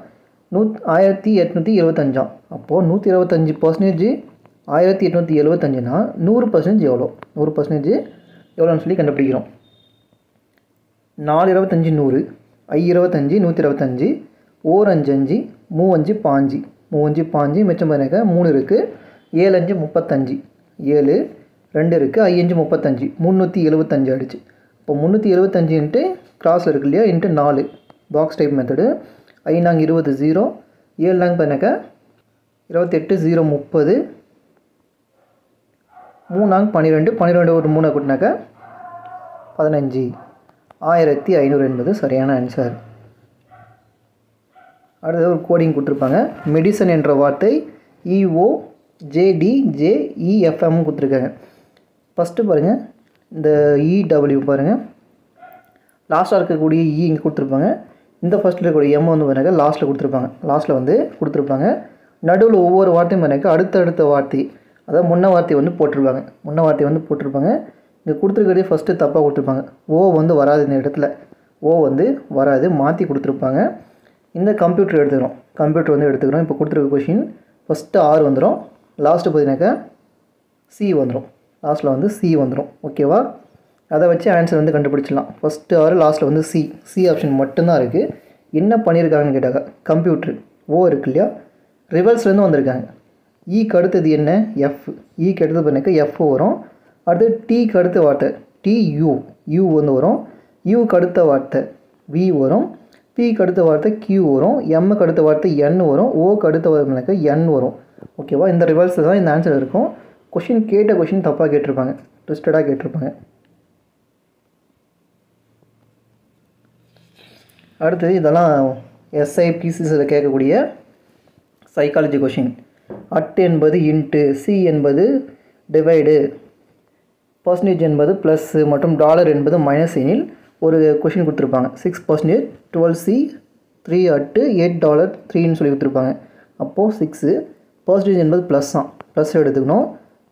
நூ ஆயிரத்தி எட்நூற்றி எழுபத்தஞ்சாம். அப்போது நூற்றி இருபத்தஞ்சி பர்சன்டேஜ் ஆயிரத்தி எட்நூற்றி எழுபத்தஞ்சுனா நூறு பர்சன்டேஜ் எவ்வளோ? நூறு பர்சன்டேஜ் எவ்வளோன்னு சொல்லி கண்டுபிடிக்கிறோம். நாலு இருபத்தஞ்சி நூறு ஐ இருபத்தஞ்சி நூற்றி இருபத்தஞ்சி ஓர் அஞ்சு அஞ்சு மூவஞ்சு பாஞ்சு. மூவஞ்சு பாஞ்சு மிச்சம் பண்ணிக்க மூணு இருக்குது ஏழு அஞ்சு முப்பத்தஞ்சு. ஏழு ரெண்டு இருக்குது ஐயஞ்சு முப்பத்தஞ்சு. முந்நூற்றி எழுபத்தஞ்சு ஆயிடுச்சு. இப்போ முந்நூற்றி எழுபத்தஞ்சு இன்ட்டு கிராஸில் இருக்கு இல்லையா? இன்ட்டு நாலு. பாக்ஸ் டைப் மெத்தடு ஐநாங்க இருபது ஜீரோ ஏழு நாங்க பண்ணக்க இருபத்தெட்டு ஜீரோ முப்பது. மூணாங்க பன்னிரெண்டு பன்னிரெண்டு ஒரு மூணை கூட்டினாக்க பதினஞ்சு. ஆயிரத்தி ஐநூறு என்பது சரியான ஆன்சர் அடுத்தது ஒரு கோடிங் கொடுத்துருப்பாங்க. மெடிசன் என்ற வார்த்தை இஓ ஜேடி ஜேஇஎஃப்எம் கொடுத்துருக்காங்க. ஃபஸ்ட்டு பாருங்கள் இந்த இடபிள்யூ பாருங்கள் லாஸ்ட்டாக இருக்கக்கூடிய இ இங்கே கொடுத்துருப்பாங்க. இந்த ஃபஸ்ட்டில் இருக்கக்கூடிய எம் வந்து பாருங்க லாஸ்ட்டில் கொடுத்துருப்பாங்க. லாஸ்ட்டில் வந்து கொடுத்துருப்பாங்க. நடுவில் ஒவ்வொரு வார்த்தையும் பாருங்க அடுத்தடுத்த வார்த்தை. அதாவது முன்ன வார்த்தை வந்து போட்டிருப்பாங்க. முன்ன வார்த்தை வந்து போட்டிருப்பாங்க. இங்கே கொடுத்துருக்கிறதே ஃபஸ்ட்டு தப்பாக கொடுத்துருப்பாங்க. ஓ வந்து வராது இந்த இடத்துல. ஓ வந்து வராது மாற்றி கொடுத்துருப்பாங்க. இந்த கம்ப்யூட்டர் எடுத்துக்கிறோம். கம்ப்யூட்டர் வந்து எடுத்துக்கிறோம். இப்போ கொடுத்துருக்க கொஷின் ஃபஸ்ட்டு ஆர் வந்துடும் லாஸ்ட்டு பார்த்தீங்கன்னாக்கா சி வந்துடும் லாஸ்ட்டில் வந்து சி வந்துடும் ஓகேவா அதை வச்சு ஆன்சர் வந்து கண்டுபிடிச்சிடலாம். ஃபஸ்ட்டு ஆறு லாஸ்ட்டில் வந்து சி சி ஆப்ஷன் மட்டும்தான் இருக்குது என்ன பண்ணியிருக்காங்கன்னு கேட்டாக்கா கம்ப்யூட்ரு ஓ இருக்கு இல்லையா? ரிவல்ஸ்லேருந்து வந்திருக்காங்க. E ஈக்கு அடுத்தது என்ன? எஃப் ஈக்கு e அடுத்தது பண்ணிக்க எஃப் வரும். அடுத்து டீக்கு அடுத்த வார்த்தை. டி யூ யூ வந்து வரும். யூக்கு அடுத்த வார்த்தை வி வரும். பிக்கு அடுத்த வார்த்தை கியூ வரும் எம்முக்கு அடுத்த வார்த்தை என் வரும் ஓக்கு அடுத்த வார்த்தைக்கு என் வரும். ஓகேவா இந்த ரிவல்ஸில் தான் இந்த ஆன்சர் இருக்கும். கொஷின் கேட்ட கொஷின் தப்பாக கேட்டிருப்பாங்க ட்விஸ்டடாக கேட்டிருப்பாங்க. அடுத்தது இதெல்லாம் எஸ்ஐ பிசிஸில் கேட்கக்கூடிய சைக்காலஜி கொஷின் அட் என்பது இன்ட்டு சி என்பது டிவைடு பர்சன்டேஜ் என்பது ப்ளஸ்ஸு மற்றும் டாலர் என்பது மைனஸ் எனில் ஒரு கொஷின் கொடுத்துருப்பாங்க. Six percentage twelve C three at eight dollar த்ரீன்னு சொல்லி கொடுத்துருப்பாங்க. அப்போது சிக்ஸு பர்சன்டேஜ் என்பது ப்ளஸ் தான் ப்ளஸ் எடுத்துக்கணும்.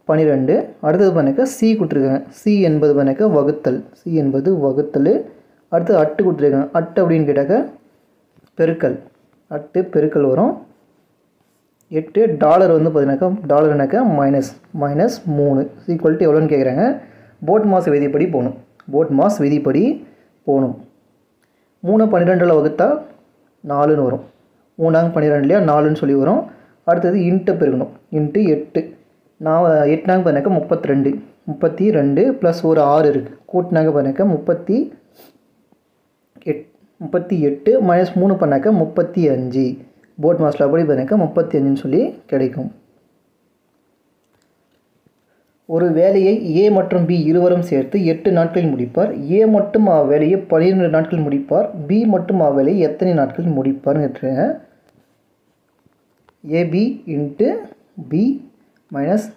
பன்னிரெண்டு அடுத்தது பண்ணிக்க சி கொடுத்துருக்காங்க. சி என்பது பண்ணிக்க வகுத்தல். சி என்பது வகுத்தல். அடுத்து அட்டு கொடுத்துருக்காங்க. அட்டு அப்படின்னு கேட்டாக்க பெருக்கல். அட்டு பெருக்கல் வரும். எட்டு டாலர் வந்து பார்த்தீங்கன்னாக்கா டாலர்னாக்கா மைனஸ் மைனஸ் மூணு. ஈக்குவல்ட்டு எவ்வளோன்னு கேட்குறாங்க போட் மாஸ் விதிப்படி போகணும். போட் மாஸ் விதிப்படி போகணும். மூணு பன்னிரெண்டில் வகுத்தால் நாலுன்னு வரும். மூணாங்க பன்னிரெண்டுலையா நாலுன்னு சொல்லி வரும். அடுத்தது இன்ட்டு பெருகணும் இன்ட்டு எட்டு. நான் எட்டுனாங்க பண்ணாக்க முப்பத்தி ரெண்டு முப்பத்தி ரெண்டு ப்ளஸ் ஒரு ஆறு இருக்குது கூட்டினாங்க பண்ணாக்க முப்பத்தி எட் முப்பத்தி எட்டு மைனஸ் மூணு பண்ணாக்க முப்பத்தி அஞ்சு. போட் மாஸ்டர் அப்படி பண்ணாக்க முப்பத்தி அஞ்சுன்னு சொல்லி கிடைக்கும். ஒரு வேலையை ஏ மற்றும் பி இருவரும் சேர்த்து எட்டு நாட்களில் முடிப்பார். ஏ மட்டும் அவ்வேலையை பன்னிரெண்டு நாட்கள் முடிப்பார். பி மட்டும் அவ்வேலையை எத்தனை நாட்கள் முடிப்பார்னு கேட்டுருங்க A B into B minus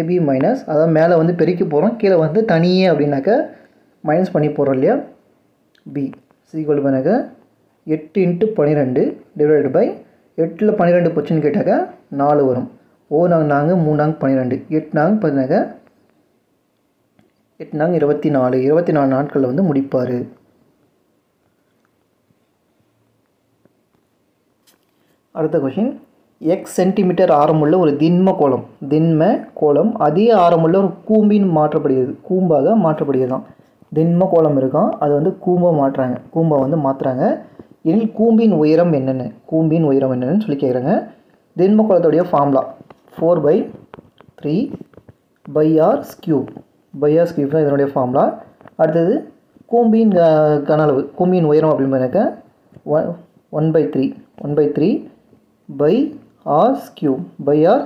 A B minus அதாவது மேலே வந்து பெருக்கி போகிறோம் கீழே வந்து தனியே அப்படின்னாக்க மைனஸ் பண்ணி போடுறோம் இல்லையா? பி சீக்வல் பண்ணாக்க எட்டு இன்ட்டு பன்னிரெண்டு டிவைடட் பை எட்டில் பன்னிரெண்டு போச்சுன்னு கேட்டாக்க நாலு வரும். ஓ நாங்கள் நாங்கள் பன்னிரெண்டு எட்டு நாங்க பார்த்தீங்கன்னாக்க எட்டு இருபத்தி நாலு இருபத்தி நாலு நாட்களில் வந்து முடிப்பார். அடுத்த கொஷின் எக்ஸ் சென்டிமீட்டர் ஆரமுள்ள ஒரு திண்ம கோலம் திண்ம கோலம் அதே ஆரமுள்ள ஒரு கூம்பின் மாற்றப்படுகிறது. கூம்பாக மாற்றப்படுகிறது தான் திண்ம கோலம் இருக்கும் அது வந்து கூம்பாக மாற்றுறாங்க கூம்பை வந்து மாற்றுறாங்க எனில் கூம்பின் உயரம் என்னென்ன? கூம்பின் உயரம் என்னென்னு சொல்லி கேட்குறாங்க திண்ம கோலத்துடைய formula four by three by R cube by R cube தான் இதனுடைய ஃபார்முலா அடுத்தது கூம்பின் க- கன அளவு கூம்பியின் உயரம் அப்படின்னு பார்த்தாக்க one one by three one by three by R cube by R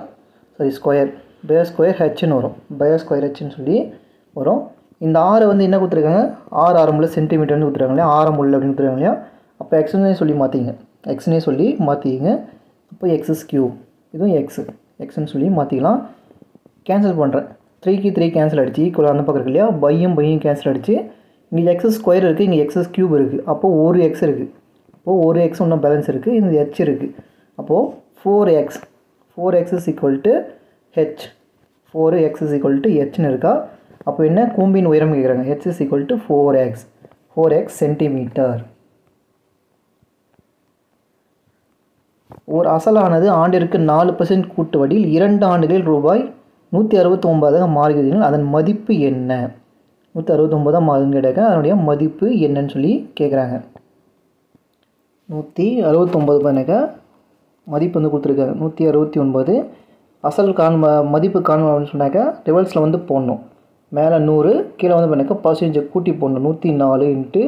sorry square by R square ஹெச்னு வரும். பை ஆர் ஸ்கொயர் ஹெச்னு சொல்லி வரும். இந்த ஆறை வந்து என்ன கொடுத்துருக்காங்க? ஆறு ஆரமுள்ள சென்டிமீட்டர்னு கொடுத்துருக்காங்க இல்லையா? ஆரம் உள்ள அப்படின்னு கொடுத்துருக்காங்க இல்லையா? அப்போ எக்ஸ்னே சொல்லி மாற்றிங்க எக்ஸ்னே சொல்லி மாற்றிங்க அப்போ எக்ஸஸ் கியூப் இதுவும் எக்ஸு எக்ஸ்னு சொல்லி மாற்றிக்கலாம் கேன்சல் பண்ணுறேன் த்ரீக்கு த்ரீ கேன்சல் அடிச்சு ஈக்குவல் அந்த பக்கம் இருக்கு இல்லையா? பையும் பையும் கேன்சல் அடிச்சு இங்கே எக்ஸஸ் ஸ்கொயர் இருக்குது இங்கே எக்ஸஸ் கியூப் இருக்குது அப்போது ஒரு எக்ஸ் இருக்குது அப்போது ஒரு எக்ஸ் ஒன்றும் பேலன்ஸ் இருக்குது இந்த ஹெச் இருக்குது அப்போது four X four X is equal to H four X is equal to ஹெச்னு இருக்கா? அப்போ என்ன? கூம்பின் உயரம் கேட்குறாங்க H is equal to four X four X centimetre ஒரு அசலானது ஆண்டிற்கு நாலு பர்சன்ட் கூட்டு வட்டியில் இரண்டு ஆண்டுகளில் ரூபாய் நூற்றி அறுபத்தொம்பதாக மாறுகிறீர்கள். அதன் மதிப்பு என்ன? நூற்றி அறுபத்தொம்பதாக மாறுன்னு கேட்டாக்க அதனுடைய மதிப்பு என்னன்னு சொல்லி கேட்குறாங்க நூற்றி அறுபத்தொம்பது பண்ணாக்க மதிப்பு வந்து கொடுத்துருக்காங்க. நூற்றி அறுபத்தி ஒன்பது அசல் கான் மதிப்பு காணும் அப்படின்னு சொன்னாக்கா ரிவல்ஸில் வந்து போடணும். மேலே நூறு கீழே வந்து பண்ணாக்கா பர்சன்டேஜை கூட்டி போடணும். நூற்றி நாலு இன்ட்டு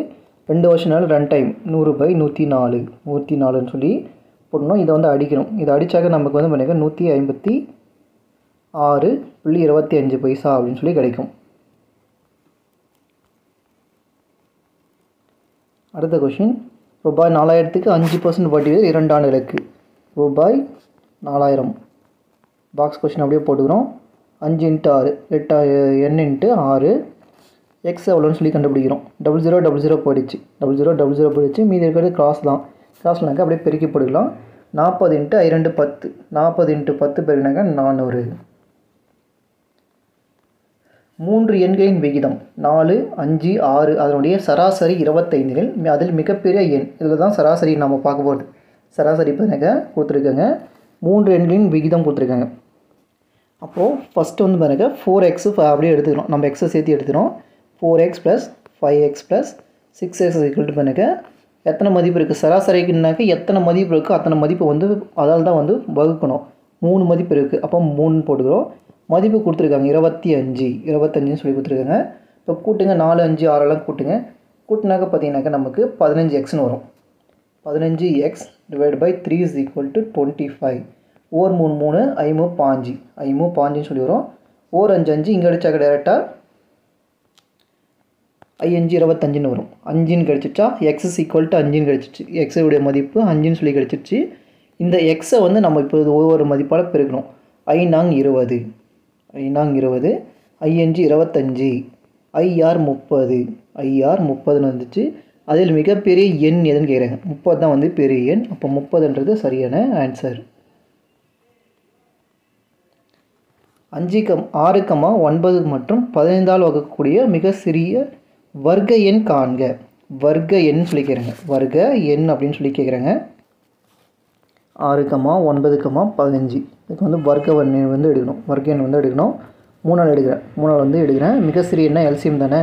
ரெண்டு வருஷம் நாள் ரெண்டு டைம் நூறு பை நூற்றி நாலு நூற்றி நாலுன்னு சொல்லி போடணும். இதை வந்து அடிக்கணும். இதை அடித்தாக்க நமக்கு வந்து பண்ணிக்க நூற்றி ஐம்பத்தி ஆறு புள்ளி இருபத்தி அஞ்சு பைசா அப்படின்னு சொல்லி கிடைக்கும். அடுத்த கொஷின் ரூபாய் நாலாயிரத்துக்கு அஞ்சு பர்சன்ட் வட்டி வீதம் இரண்டு ஆண்டுகளுக்கு. ரூபாய் நாலாயிரம். பாக்ஸ் கொஷின் அப்படியே போட்டுக்கிறோம். அஞ்சு இன்ட்டு ஆறு எட்டா என் இன்ட்டு ஆறு. எக்ஸ் எவ்வளோன்னு சொல்லி கண்டுபிடிக்கிறோம். டபுள் ஜீரோ டபுள் ஜீரோ போயிடுச்சு. டபுள் ஜீரோ டபுள் ஜீரோ போயிடுச்சு. மீதி இருக்கிறது கிராஸ் தான். கிராஸ்னாக்கா அப்படியே பெருக்கி போட்டுக்கலாம். நாற்பது இன்ட்டு ஐ ரெண்டு பத்து. நாற்பது இன்ட்டு பத்து பெருக்கினாக்கா நானூறு. மூன்று எண்களின் விகிதம். நாலு அஞ்சு ஆறு. அதனுடைய சராசரி இருபத்தைந்தில் அதில் மிகப்பெரிய எண். இதில் தான் சராசரி நம்ம பார்க்க போகிறது சராசரி பாருங்க கொடுத்துருக்காங்க. மூன்று எண்களின் விகிதம் கொடுத்துருக்காங்க. அப்போது ஃபஸ்ட்டு வந்து பாருங்க ஃபோர் எக்ஸு அப்படியே எடுத்துக்கிறோம். நம்ம எக்ஸை சேர்த்து எடுத்துகிறோம் four X plus five X plus six X equal பண்ணுங்கள் எத்தனை மதிப்பு இருக்குது சராசரிக்குனாக்க எத்தனை மதிப்பு இருக்கோ? அத்தனை மதிப்பு வந்து அதால் தான் வந்து வகுக்கணும். மூணு மதிப்பு இருக்குது அப்போ மூணு போட்டுக்கிறோம். மதிப்பு கொடுத்துருக்காங்க. இருபத்தி அஞ்சு. இருபத்தஞ்சுன்னு சொல்லி கொடுத்துருக்காங்க. இப்போ கூட்டுங்க. நாலு அஞ்சு ஆறெல்லாம் கூட்டுங்க. கூட்டினாக்க பார்த்தீங்கன்னாக்கா நமக்கு பதினஞ்சு எக்ஸ்னு வரும். பதினஞ்சு x divide by three is equal to twenty five or மூணு மூணு ஐமூ பாஞ்சு. ஐமூ பாஞ்சுன்னு சொல்லி வரும். ஓர் அஞ்சு அஞ்சு இங்கே அடிச்சாக்க டேரெக்டாக ஐயஞ்சு இருபத்தஞ்சுன்னு வரும். அஞ்சுன்னு கிடச்சிச்சா எக்ஸ் இஸ் ஈக்குவல் டு அஞ்சுன்னு கிடச்சிச்சு எக்ஸுடைய மதிப்பு அஞ்சுன்னு சொல்லி கிடச்சிருச்சு இந்த எக்ஸை வந்து நம்ம இப்போ ஒவ்வொரு மதிப்பால் பெருக்கணும். ஐநாங் இருபது. ஐநாங் இருபது. ஐஎன்ஜி இருபத்தஞ்சி. ஐஆர் முப்பது. ஐஆர் முப்பதுன்னு வந்துச்சு. அதில் மிகப்பெரிய எண் எதுன்னு கேட்குறாங்க முப்பது தான் வந்து பெரிய எண். அப்போ முப்பதுன்றது சரியான ஆன்சர் அஞ்சு கம் ஆறு கமா ஒன்பது மற்றும் பதினைந்தால் வகுக்கக்கூடிய மிக சிறிய வர்க்க எண் காண்க. வர்க்க எண் சொல்லி கேட்குறேங்க வர்க்க எண் அப்படின்னு சொல்லி கேட்குறேங்க ஆறு ஒன்பதுக்கமா ஒன்பது பதினஞ்சு. இதுக்கு வந்து வர்க்க எண் வந்து எடுக்கணும். வர்க்க எண் வந்து எடுக்கணும். மூணால் எடுக்கிறேன். மூணால் வந்து எடுக்கிறேன். மிக சிறிய எண்ணா எல்சியம் தானே?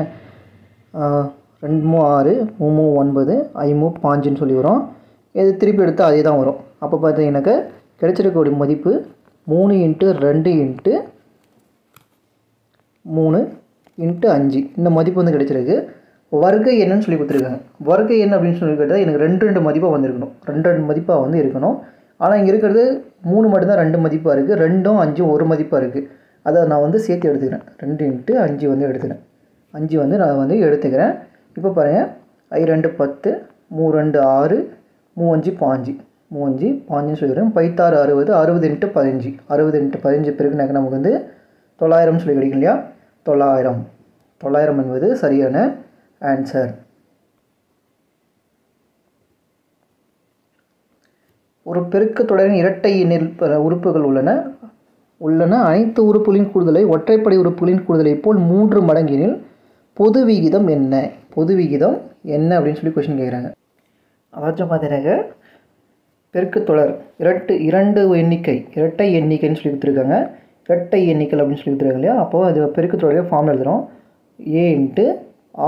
ரெண்டு மூ ஆறு மூணு ஒன்பது ஐமூ பாஞ்சுன்னு சொல்லி வரும். இது திருப்பி எடுத்தால் அதே தான் வரும். அப்போ பார்த்தீங்கன்னாக்கா கிடைச்சிருக்கக்கூடிய மதிப்பு மூணு இன்ட்டு ரெண்டு இன்ட்டு மூணு இன்ட்டு அஞ்சு. இந்த மதிப்பு வந்து கிடச்சிருக்கு. வர்க்க எண்ணுன்னு சொல்லி கொடுத்துருக்காங்க. வர்க்க எண் அப்படின்னு சொல்லி கேட்டால் எனக்கு ரெண்டு ரெண்டு மதிப்பாக வந்திருக்கணும். ரெண்டு ரெண்டு மதிப்பாக வந்து இருக்கணும். ஆனால் இங்கே இருக்கிறது மூணு மட்டும்தான் ரெண்டு மதிப்பாக இருக்குது ரெண்டும் அஞ்சும் ஒரு மதிப்பாக இருக்குது அதை நான் வந்து சேர்த்து எடுத்துக்கிறேன். ரெண்டு இன்ட்டு அஞ்சு வந்து எடுத்துக்கிறேன். அஞ்சு வந்து நான் வந்து எடுத்துக்கிறேன். இப்போ பாருங்கள் ஐ ரெண்டு பத்து மூ ரெண்டு ஆறு மூ அஞ்சு பாஞ்சு. மூ அஞ்சு பாஞ்சுன்னு சொல்லிடுறேன். பைத்தாறு அறுபது அறுபது இன்ட்டு பதினஞ்சு. அறுபது இன்ட்டு பதினஞ்சு பிறகு நமக்கு வந்து தொள்ளாயிரம்னு சொல்லி கிடைக்கும் இல்லையா? தொள்ளாயிரம். தொள்ளாயிரம் என்பது சரியான ஆன்சர் ஒரு பெருக்கு தொடரின் இரட்டை எண்ணில் உறுப்புகள் உள்ளன. உள்ளன அனைத்து உறுப்புகளின் கூடுதலை ஒற்றைப்படை உறுப்புகளின் கூடுதலை போல் மூன்று மடங்கினில் பொது விகிதம் என்ன? பொது விகிதம் என்ன அப்படின்னு சொல்லி கொஷின் கேட்குறாங்க அதாச்சும் பார்த்தீங்கன்னாக்க பெருக்கு தொடர் இரட்டு இரண்டு எண்ணிக்கை இரட்டை எண்ணிக்கைன்னு சொல்லி கொடுத்துருக்காங்க. இரட்டை e எண்ணிக்கல் அப்படின்னு சொல்லி இல்லையா? அப்போது அது பெருக்கத்தோடைய ஃபார்ம் எழுதுகிறோம் a into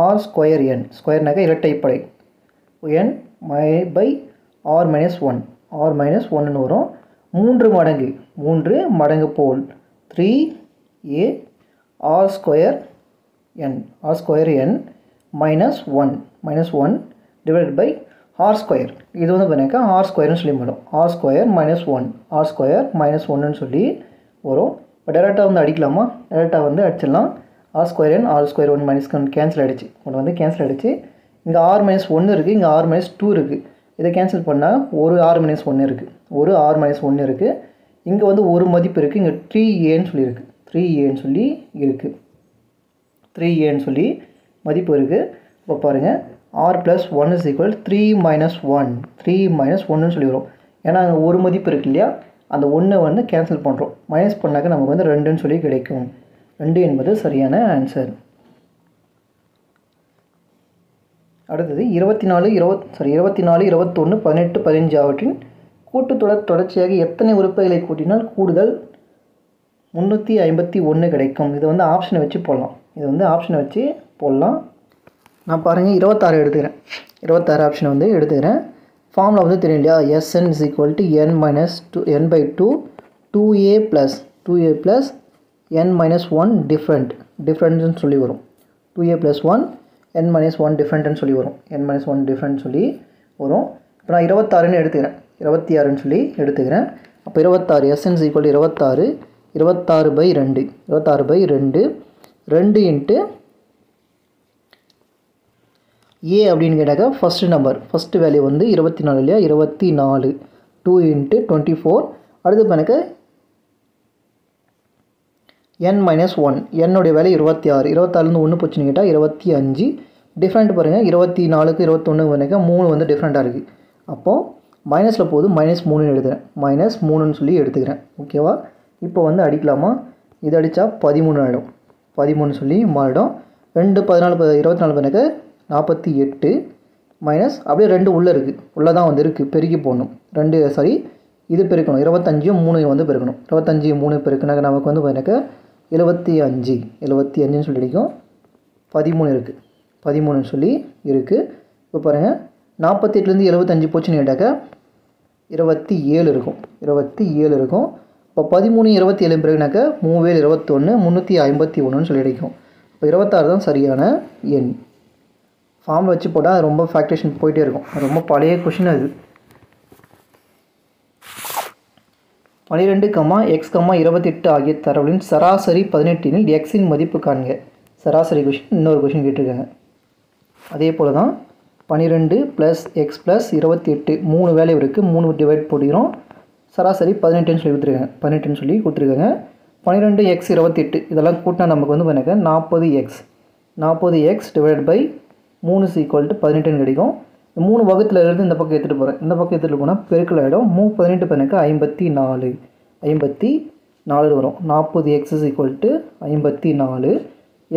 r square n ஸ்கொயர்னாக்க இரட்டைப்படை என் my by r minus one r minus ஒன்னு வரும். மூன்று மடங்கு. மூன்று மடங்கு போல். Three a r square n r square n minus one minus one divide by r square இது வந்து பார்த்தீங்கன்னாக்கா ஆர் ஸ்கொயர்னு சொல்லி வரும் r square minus one r square minus ஒன்றுன்னு சொல்லி வரும். இப்போ டேரெக்டாக வந்து அடிக்கலாமா? டேரெக்டாக வந்து அடிச்சிடலாம். R square n r square one minus cancel ஆகிடுச்சு ஒன்று வந்து கேன்சல் ஆகிடுச்சு இங்கே ஆர் மைனஸ் ஒன்று இருக்குது இங்கே ஆர் மைனஸ் டூ இருக்குது இதை கேன்சல் பண்ணால் ஒரு ஆர் மைனஸ் ஒன்று இருக்குது ஒரு ஆர் மைனஸ் ஒன்று இருக்குது இங்கே வந்து ஒரு மதிப்பு இருக்குது இங்கே த்ரீ ஏன்னு சொல்லியிருக்கு த்ரீ ஏன்னு சொல்லி இருக்குது த்ரீ ஏன்னு சொல்லி மதிப்பு இருக்குது இப்போ பாருங்கள் r plus one is equal three minus one three minus ஒன்றுன்னு சொல்லி வரும். ஏன்னா அங்கே ஒரு மதிப்பு இருக்கு இல்லையா? அந்த ஒன்று வந்து கேன்சல் பண்ணுறோம் மைனஸ் பண்ணாக்க நமக்கு வந்து ரெண்டுன்னு சொல்லி கிடைக்கும். ரெண்டு என்பது சரியான ஆன்சர் அடுத்தது இருபத்தி நாலு இருபத் சாரி இருபத்தி நாலு இருபத்தொன்று பதினெட்டு பதினஞ்சு ஆவற்றின் கூட்டுத்தொடர் தொடர்ச்சியாக எத்தனை உறுப்புகளை கூட்டினால் கூடுதல் முந்நூற்றி ஐம்பத்தி ஒன்று கிடைக்கும். இது வந்து ஆப்ஷனை வச்சு போடலாம். இது வந்து ஆப்ஷனை வச்சு போடலாம். நான் பாருங்கள் இருபத்தாறு எடுத்துக்கிறேன். இருபத்தாறு ஆப்ஷனை வந்து எடுத்துக்கிறேன். ஃபார்மில் வந்து தெரியும் இல்லையா? S n is equal to n minus two n by two two a plus two a plus n minus one different டிஃப்ரெண்ட்னு சொல்லி வரும். Two a plus one n minus one டிஃப்ரெண்ட்னு சொல்லி வரும். என் மைனஸ் ஒன் டிஃப்ரெண்ட் சொல்லி வரும். இப்போ நான் இருபத்தாறுன்னு எடுத்துக்கிறேன். இருபத்தி ஆறுன்னு சொல்லி எடுத்துக்கிறேன். அப்போ இருபத்தாறு எஸ்என்ஸ் ஈக்குவல் டு இருபத்தாறு. இருபத்தாறு பை ரெண்டு இருபத்தாறு பை ரெண்டு ரெண்டு இன்ட்டு ஏ அப்படின்னு கேட்டாக்கா ஃபஸ்ட்டு நம்பர் ஃபஸ்ட்டு வேல்யூ வந்து இருபத்தி நாலு இல்லையா? இருபத்தி நாலு டூ இன்ட்டு டுவெண்ட்டி ஃபோர் அடுத்து எனக்கு என் மைனஸ் ஒன் என்னுடைய வேலை இருபத்தி ஆறு. இருபத்தாறுலேருந்து ஒன்று போச்சுன்னு கேட்டால் இருபத்தி அஞ்சு. டிஃப்ரெண்ட் பாருங்கள் இருபத்தி நாலுக்கு இருபத்தொன்று பண்ணிக்க மூணு வந்து டிஃப்ரெண்ட்டாக இருக்குது அப்போது மைனஸில் போது மைனஸ் மூணுன்னு எழுதுகிறேன் மைனஸ் மூணுன்னு சொல்லி எடுத்துக்கிறேன். ஓகேவா இப்போ வந்து அடிக்கலாமா? இது அடித்தா பதிமூணு ஆகிடும் பதிமூணு சொல்லி மாறிடும். ரெண்டு பதினாலு ப- இருபத்தி நாலு பண்ணக்க நாற்பத்தி எட்டு மைனஸ் அப்படியே ரெண்டு உள்ளே இருக்குது உள்ளே தான் வந்து இருக்குது பெருக்கி போடணும். ரெண்டு சாரி இது பெருக்கணும். இருபத்தஞ்சும் மூணு வந்து பெருக்கணும். இருபத்தஞ்சி மூணு பெருக்குனாக்க நமக்கு வந்து எனக்கு எழுபத்தி அஞ்சு. எழுபத்தி அஞ்சுன்னு சொல்லி அடிக்கும். பதிமூணு இருக்குது பதிமூணுன்னு சொல்லி இருக்குது இப்போ பாருங்கள் நாற்பத்தெட்டுலேருந்து எழுபத்தஞ்சு போச்சுன்னு கேட்டாக்க இருபத்தி ஏழு இருக்கும். இருபத்தி ஏழு இருக்கும். இப்போ பதிமூணு இருபத்தி ஏழு பிறகுனாக்க மூவேல் இருபத்தொன்று முந்நூற்றி ஐம்பத்தி ஒன்றுன்னு சொல்லி அடிக்கும். இப்போ இருபத்தாறு தான் சரியான எண். ஃபார்மில் வச்சு போட்டால் அது ரொம்ப ஃபேக்ட்ரேஷன் போயிட்டே இருக்கும். ரொம்ப பழைய கொஷின் அது. பன்னிரெண்டு கம்மா எக்ஸ் கம்மா இருபத்தெட்டு ஆகிய தரவுகளின் சராசரி பதினெட்டினில் எக்ஸின் மதிப்பு காண்க. சராசரி கொஷின் இன்னொரு கொஷின் கேட்டிருக்காங்க. அதே போல் தான் பன்னிரெண்டு ப்ளஸ் எக்ஸ் ப்ளஸ் இருபத்தி எட்டு மூணு வேல்யூ இருக்குது மூணு டிவைட் போடுகிறோம் சராசரி பதினெட்டுன்னு சொல்லி கொடுத்துருக்காங்க. பதினெட்டுன்னு சொல்லி கொடுத்துருக்காங்க. பன்னிரெண்டு எக்ஸ் இருபத்தெட்டு இதெல்லாம் கூட்டினா நமக்கு வந்து பண்ணாக்க நாற்பது எக்ஸ் நாற்பது எக்ஸ் டிவைட் பை மூணு ஈக்குவல் டு பதினெட்டுன்னு கிடைக்கும். மூணு வகுத்தில் இருந்து இந்த பக்கம் எடுத்துகிட்டு போகிறேன் இந்த பக்கம் எடுத்துகிட்டு போனால் பெருக்கல் ஆகிடும் மூ பதினெட்டு பதினெட்டு ஐம்பத்தி நாலு. ஐம்பத்தி நாலு வரும். நாற்பது எக்ஸ் இஸ் ஈக்குவல் டு ஐம்பத்தி நாலு.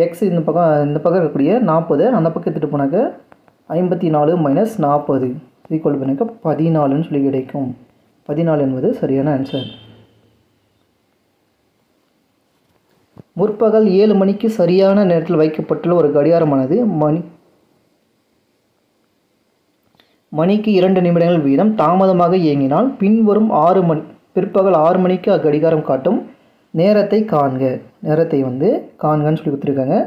எக்ஸ் இந்த பக்கம் இந்த பக்கம் இருக்கக்கூடிய நாற்பது அந்த பக்கம் எடுத்துகிட்டு போனாக்க ஐம்பத்தி நாலு மைனஸ் நாற்பது ஈக்குவல் பண்ணிக்க பதினாலுன்னு சொல்லி கிடைக்கும். பதினாலு என்பது சரியான ஆன்சர் முற்பகல் ஏழு மணிக்கு சரியான நேரத்தில் வைக்கப்பட்டுள்ள ஒரு கடிகாரமானது மணி மணிக்கு இரண்டு நிமிடங்கள் வீதம் தாமதமாக இயங்கினால் பின்வரும் ஆறு மணி பிற்பகல் ஆறு மணிக்கு அக்கடிகாரம் காட்டும் நேரத்தை காண்க. நேரத்தை வந்து காண்கன்னு சொல்லி கொடுத்துருக்காங்க.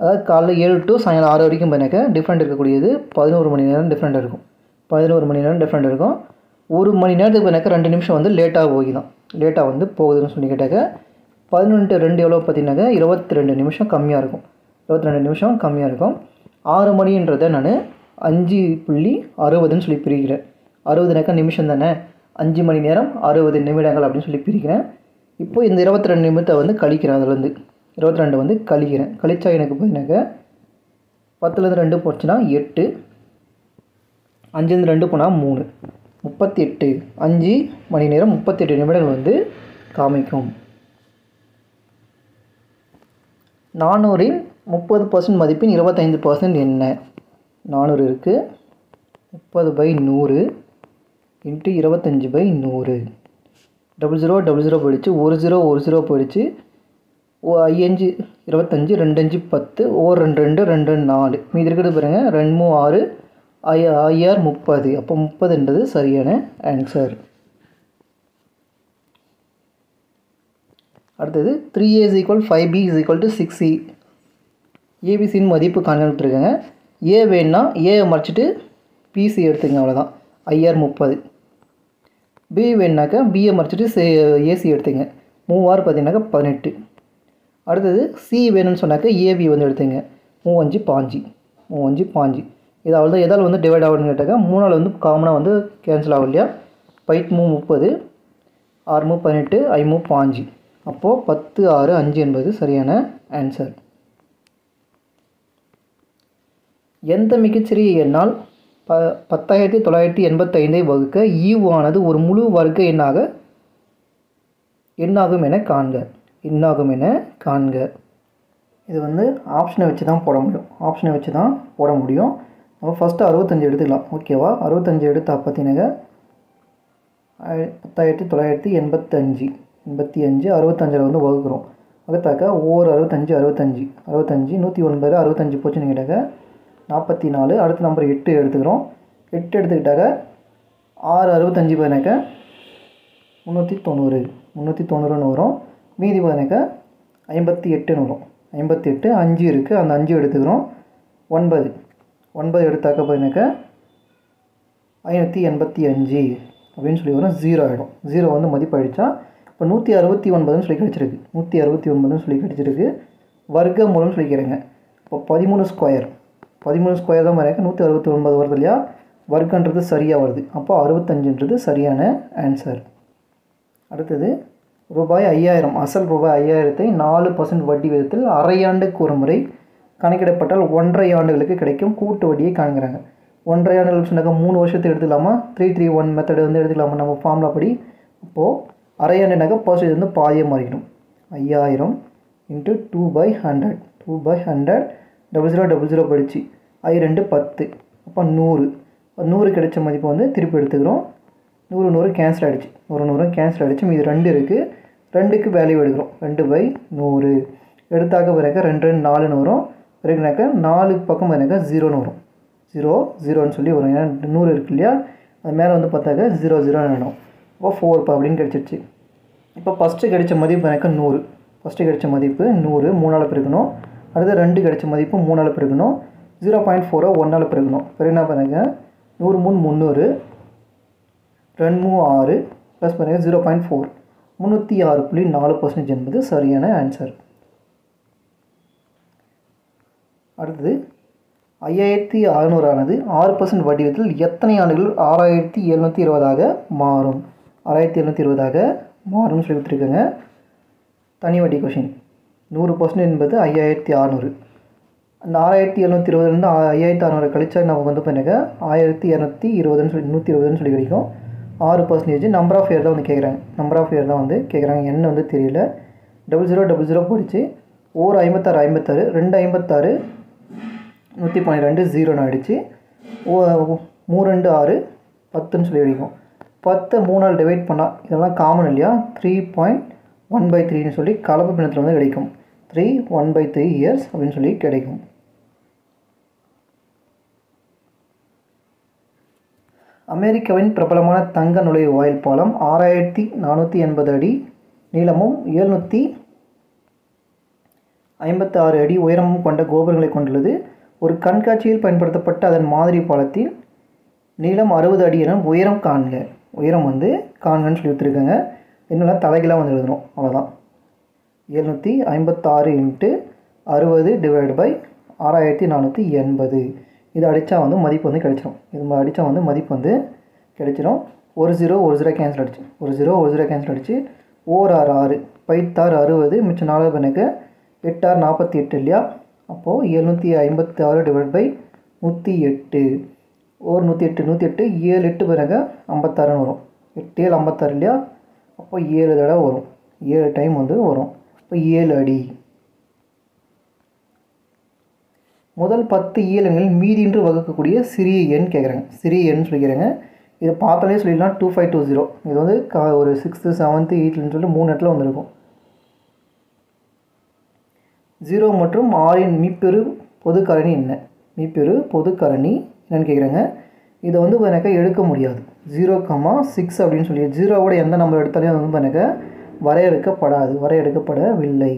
அதாவது காலைல ஏழு டு சாயங்காலம் ஆறு வரைக்கும் பண்ணாக்க டிஃப்ரெண்ட் இருக்கக்கூடியது. பதினோரு மணி நேரம் டிஃப்ரெண்ட் இருக்கும். பதினோரு மணி நேரம் டிஃப்ரெண்ட் இருக்கும். ஒரு மணி நேரத்துக்கு பண்ணாக்க ரெண்டு நிமிஷம் வந்து லேட்டாக போகி லேட்டாக வந்து போகுதுன்னு சொல்லி கேட்டாக்க பதினொன்று ரெண்டு எவ்வளோ பார்த்தீங்கன்னாக்கா இருபத்தி ரெண்டு நிமிஷம் கம்மியாக இருக்கும். இருபத்தி ரெண்டு நிமிஷம் கம்மியாக இருக்கும். ஆறு மணின்றதை நான் அஞ்சு புள்ளி அறுபதுன்னு சொல்லி பிரிக்கிறேன். அறுபதுனாக்கா நிமிஷம் தானே? அஞ்சு மணி நேரம் அறுபது நிமிடங்கள் அப்படின்னு சொல்லி பிரிக்கிறேன். இப்போ இந்த இருபத்தி ரெண்டு நிமிடத்தை வந்து கழிக்கிறேன் அதுலேருந்து. இருபத்தி ரெண்டு வந்து கழிக்கிறேன். கழிச்சா எனக்கு பார்த்தீங்கன்னாக்கா பத்துலேருந்து ரெண்டு போச்சுன்னா எட்டு. அஞ்சுலேருந்து ரெண்டு போனால் மூணு. முப்பத்தி எட்டு அஞ்சு மணி நேரம் முப்பத்தெட்டு நிமிடங்கள் வந்து காமிக்கும். நானூறின் முப்பது பர்சன்ட் மதிப்பின் இருபத்தைந்து பர்சன்ட் என்ன? நானூறு இருக்குது முப்பது பை நூறு இன்ட்டு இருபத்தஞ்சி பை நூறு. டபுள் ஜீரோ டபுள் ஜீரோ போயிடுச்சு. ஒரு ஜீரோ ஒரு ஜீரோ போயிடுச்சு. ஓ ஐயஞ்சு இருபத்தஞ்சி ரெண்டஞ்சு பத்து. ஓ ரெண்டு ரெண்டு ரெண்டு நாலு. மீதி இருக்கிறது பாருங்கள் ரெண்டு மூ ஆறு. ஐ ஐஆர் முப்பது. அப்போ முப்பதுன்றது சரியான ஆன்சர் அடுத்தது three a is equal five b is equal to six c ஏபிசின்னு மதிப்பு காண்கிட்டுருக்காங்க ஏ வேணுன்னா ஏவை மறைச்சிட்டு பிசி எடுத்துங்க அவ்வளோதான் ஐஆர் முப்பது. பி வேணுனாக்கா பிஏ மறைச்சிட்டு சே ஏசி எடுத்துங்க. மூவாறு பார்த்தீங்கன்னாக்கா பதினெட்டு. அடுத்தது சி வேணும்னு சொன்னாக்கா ஏபி வந்து எடுத்துங்க. மூவஞ்சு பாஞ்சு. மூவஞ்சு பாஞ்சு. இது அவ்வளோ தான் எதால் வந்து டிவைட் ஆகுதுன்னு கேட்டாக்கா மூணால் வந்து காமனாக வந்து கேன்சல் ஆகும் இல்லையா? பைட் மூ முப்பது ஆறு மூ பதினெட்டு ஐமூ பாஞ்சு. அப்போது பத்து ஆறு அஞ்சு என்பது சரியான ஆன்சர் எந்த மிகச்சிறிய எண்ணால் ப பத்தாயிரத்தி தொள்ளாயிரத்தி எண்பத்தைந்தை வகுக்க ஈவானது ஒரு முழு வர்க்க எண்ணாக எண்ணாகும் என காண்க. எண்ணாகும் என காண்க. இது வந்து ஆப்ஷனை வச்சு தான் போட முடியும். ஆப்ஷனை வச்சு தான் போட முடியும். நம்ம ஃபஸ்ட்டு அறுபத்தஞ்சு எடுத்துக்கலாம். ஓகேவா அறுபத்தஞ்சு எடுத்தா பார்த்தீங்கன்னா பத்தாயிரத்தி தொள்ளாயிரத்தி எண்பத்தஞ்சு. எண்பத்தி அஞ்சு அறுபத்தஞ்சில் வந்து வகுக்கிறோம். வகுத்தாக்கா ஓர் அறுபத்தஞ்சு அறுபத்தஞ்சு. அறுபத்தஞ்சு நூற்றி ஒன்பது அறுபத்தஞ்சு போச்சுன்னு கேட்டாக்க நாற்பத்தி நாலு அடுத்த நம்பர் எட்டு எடுத்துக்கிறோம். எட்டு எடுத்துக்கிட்டாக்க ஆறு அறுபத்தஞ்சி பார்த்தீங்கன்னாக்கா முந்நூற்றி தொண்ணூறு முந்நூற்றி தொண்ணூறுன்னு வரும். மீதி பார்த்தீங்கன்னாக்கா ஐம்பத்தி எட்டுன்னு வரும். ஐம்பத்தி எட்டு அஞ்சு இருக்குது அந்த அஞ்சு எடுத்துக்கிறோம். ஒன்பது. ஒன்பது எடுத்தாக்க பார்த்தீங்கன்னாக்கா ஐநூற்றி எண்பத்தி அஞ்சு அப்படின்னு சொல்லி வரும். ஜீரோ ஆகிடும் ஜீரோ வந்து மதிப்பழிச்சா இப்போ நூற்றி அறுபத்தி ஒன்பதுன்னு சொல்லி கிடச்சிருக்கு. நூற்றி அறுபத்தி ஒன்பதுன்னு சொல்லி கிடச்சிருக்கு. வர்க்க மூலம்னு சொல்லிக்கிறேங்க. இப்போ பதிமூணு ஸ்கொயர் பதிமூணு ஸ்கொயர் தான் வரையாக்க நூற்றி அறுபத்தி ஒன்பது வருது இல்லையா? வர்க்கன்றது சரியாக வருது. அப்போ அறுபத்தஞ்சுன்றது சரியான ஆன்சர் அடுத்தது ரூபாய் ஐயாயிரம். அசல் ரூபாய் ஐயாயிரத்தை நாலு பர்சன்ட் வட்டி விதத்தில் அரையாண்டுக்கு ஒரு முறை கணக்கிடப்பட்டால் ஒன்றரை ஆண்டுகளுக்கு கிடைக்கும் கூட்டு வட்டியை காண்கிறாங்க. ஒன்றரை ஆண்டுகள் சொன்னாக்க மூணு வருஷத்துக்கு எடுத்துக்கலாமா? த்ரீ த்ரீ ஒன் மெத்தடு வந்து எடுத்துக்கலாமா? நம்ம ஃபார்மில் படி. அப்போது அரையாண்டுனாக்க பர்சன்டேஜ் வந்து பாதியாக மாறிக்கணும். ஐயாயிரம் into two by hundred two by hundred double zero double zero படிச்சு ஐ ரெண்டு பத்து. அப்போ நூறு. நூறு கிடைச்ச மதிப்பு வந்து திருப்பி எடுத்துக்கிறோம். நூறு நூறு கேன்சல் ஆகிடுச்சு நூறு நூறு கேன்சல் ஆகிடுச்சு மீது ரெண்டு இருக்குது ரெண்டுக்கு வேல்யூ எடுக்கிறோம். ரெண்டு பை நூறு. எடுத்தாக்க பிறகு ரெண்டு ரெண்டு நாலுன்னு வரும். பிறகுனாக்கா நாலு பக்கம் பிறகு ஜீரோன்னு வரும். ஜீரோ ஜீரோன்னு சொல்லி வரும். ஏன்னா நூறு இருக்கு இல்லையா? அது மேலே வந்து பார்த்தாக்க ஜீரோ ஜீரோன்னு வேணும். அப்போ ஃபோர் இப்போ அப்படின்னு கிடச்சிருச்சு. இப்போ ஃபஸ்ட்டு கிடைச்ச மதிப்பு எனக்கு நூறு. ஃபஸ்ட்டு கிடைச்ச மதிப்பு நூறு. மூணால் பிறக்கணும் அடுத்து ரெண்டு கிடைச்ச மதிப்பு மூணால் பெருக்கணும். ஜீரோ பாயிண்ட் ஃபோரை ஒன்றால் பெருக்கணும். பிறகு என்ன பண்ணுங்க? நூறு மூணு முந்நூறு. ரெண்டு மூணு ஆறு. ப்ளஸ் பண்ணுங்கள் ஜீரோ பாயிண்ட் ஃபோர் முந்நூற்றி ஆறு புள்ளி நாலு பர்சன்டேஜ் என்பது சரியான ஆன்சர் அடுத்தது ஐயாயிரத்தி அறநூறானது ஆறு பர்சன்ட் வடிவத்தில் எத்தனை ஆண்டுகள் ஆறாயிரத்தி எழுநூற்றி இருபதாக மாறும்? ஆறாயிரத்தி எழுநூற்றி இருபதாக மாறும்னு சொல்லி கொடுத்துருக்காங்க. தனி வட்டி கொஷின் நூறு பர்சன்ட் என்பது ஐயாயிரத்தி அறநூறு. அந்த ஆறாயிரத்தி எழுநூற்றி இருபதுலேருந்து ஐயாயிரத்தி அறநூறு கழிச்சா நம்ம வந்து பண்ணுங்க ஆயிரத்தி இரநூத்தி இருபதுன்னு சொல்லி நூற்றி இருபதுன்னு சொல்லி கிடைக்கும். ஆறு பர்சன்டேஜ் நம்பர் ஆஃப் இயர் தான் வந்து கேட்குறாங்க நம்பர் ஆஃப் இயர் தான் வந்து கேட்குறாங்க என்ன வந்து தெரியல. டபுள் ஜீரோ டபுள் ஜீரோ போயிடுச்சு. ஓர் ஐம்பத்தாறு ஐம்பத்தாறு ரெண்டு ஐம்பத்தாறு நூற்றி பன்னிரெண்டு ஜீரோன்னு ஆகிடுச்சு ஓ மூணு ரெண்டு ஆறு பத்துன்னு சொல்லி கிடைக்கும். பத்தை மூணால் டிவைட் பண்ணால் இதெல்லாம் காமன் இல்லையா? த்ரீ பாயிண்ட் ஒன் பை த்ரீன்னு சொல்லி கலப்பு பிணத்தில் வந்து கிடைக்கும். Three one by three years அப்படின்னு சொல்லி கிடைக்கும். அமெரிக்காவின் பிரபலமான தங்க நுழைவு வாயில் பாலம் ஆறாயிரத்தி நானூற்றி எண்பது அடி நீளமும் எழுநூற்றி ஐம்பத்தி ஆறு அடி உயரமும் கொண்ட கோபுரங்களை கொண்டுள்ளது. ஒரு கண்காட்சியில் பயன்படுத்தப்பட்ட அதன் மாதிரி பாலத்தில் நீளம் அறுபது அடி என உயரம் காண்க உயரம் வந்து காண்கன்னு சொல்லி கொடுத்துருக்காங்க. இன்னும் தலைகளாக வந்து எழுதணும். அவ்வளோதான் எழுநூற்றி ஐம்பத்தாறு இன்ட்டு அறுபது டிவைட் பை ஆறாயிரத்தி நானூற்றி எண்பது. இது அடித்தா வந்து மதிப்பு வந்து கிடச்சிரும். இது அடித்தா வந்து மதிப்பு வந்து கிடச்சிரும். ஒரு ஜீரோ ஒரு ஜீரோ கேன்சல் அடிச்சு. ஒரு ஜீரோ ஒரு ஜீரோ கேன்சல் அடிச்சு. ஓர் ஆறு ஆறு. பைத்தாறு அறுபது மிச்சம் நாலு எனக்கு எட்டாறு நாற்பத்தி எட்டு இல்லையா? அப்போது எழுநூற்றி ஐம்பத்தி ஆறு டிவைட் பை நூற்றி எட்டு. ஒரு நூற்றி எட்டு நூற்றி எட்டு ஏழு எட்டு பிறகு ஐம்பத்தாறுன்னு வரும். எட்டு ஏழு ஐம்பத்தாறு இல்லையா? அப்போ ஏழு தடவை வரும். ஏழு டைம் வந்து வரும். இப்போ ஏழு அடி. முதல் பத்து ஈழங்களில் மீதின்று வகுக்கக்கூடிய சிறிய எண் கேட்குறாங்க சிறிய எண் சொல்லிக்கிறேங்க. இதை பார்த்தாலே சொல்லிடலாம். டூ ஃபைவ் டூ ஜீரோ இது வந்து க ஒரு சிக்ஸ்த்து செவன்த்து எயித்துன்னு சொல்லிட்டு மூணு இடத்துல வந்திருக்கும். ஜீரோ மற்றும் ஆறின் மீப்பெரு பொது கரணி என்ன? மீப்பெரு பொது கரணி என்னன்னு கேட்குறாங்க இதை வந்து எனக்கு எடுக்க முடியாது. ஜீரோ கமா சிக்ஸ் அப்படின்னு சொல்லி ஜீரோவோட எந்த நம்பர் எடுத்தாலும் அது வந்து எனக்கு வரையறுக்கப்படாது வரையறுக்கப்படவில்லை.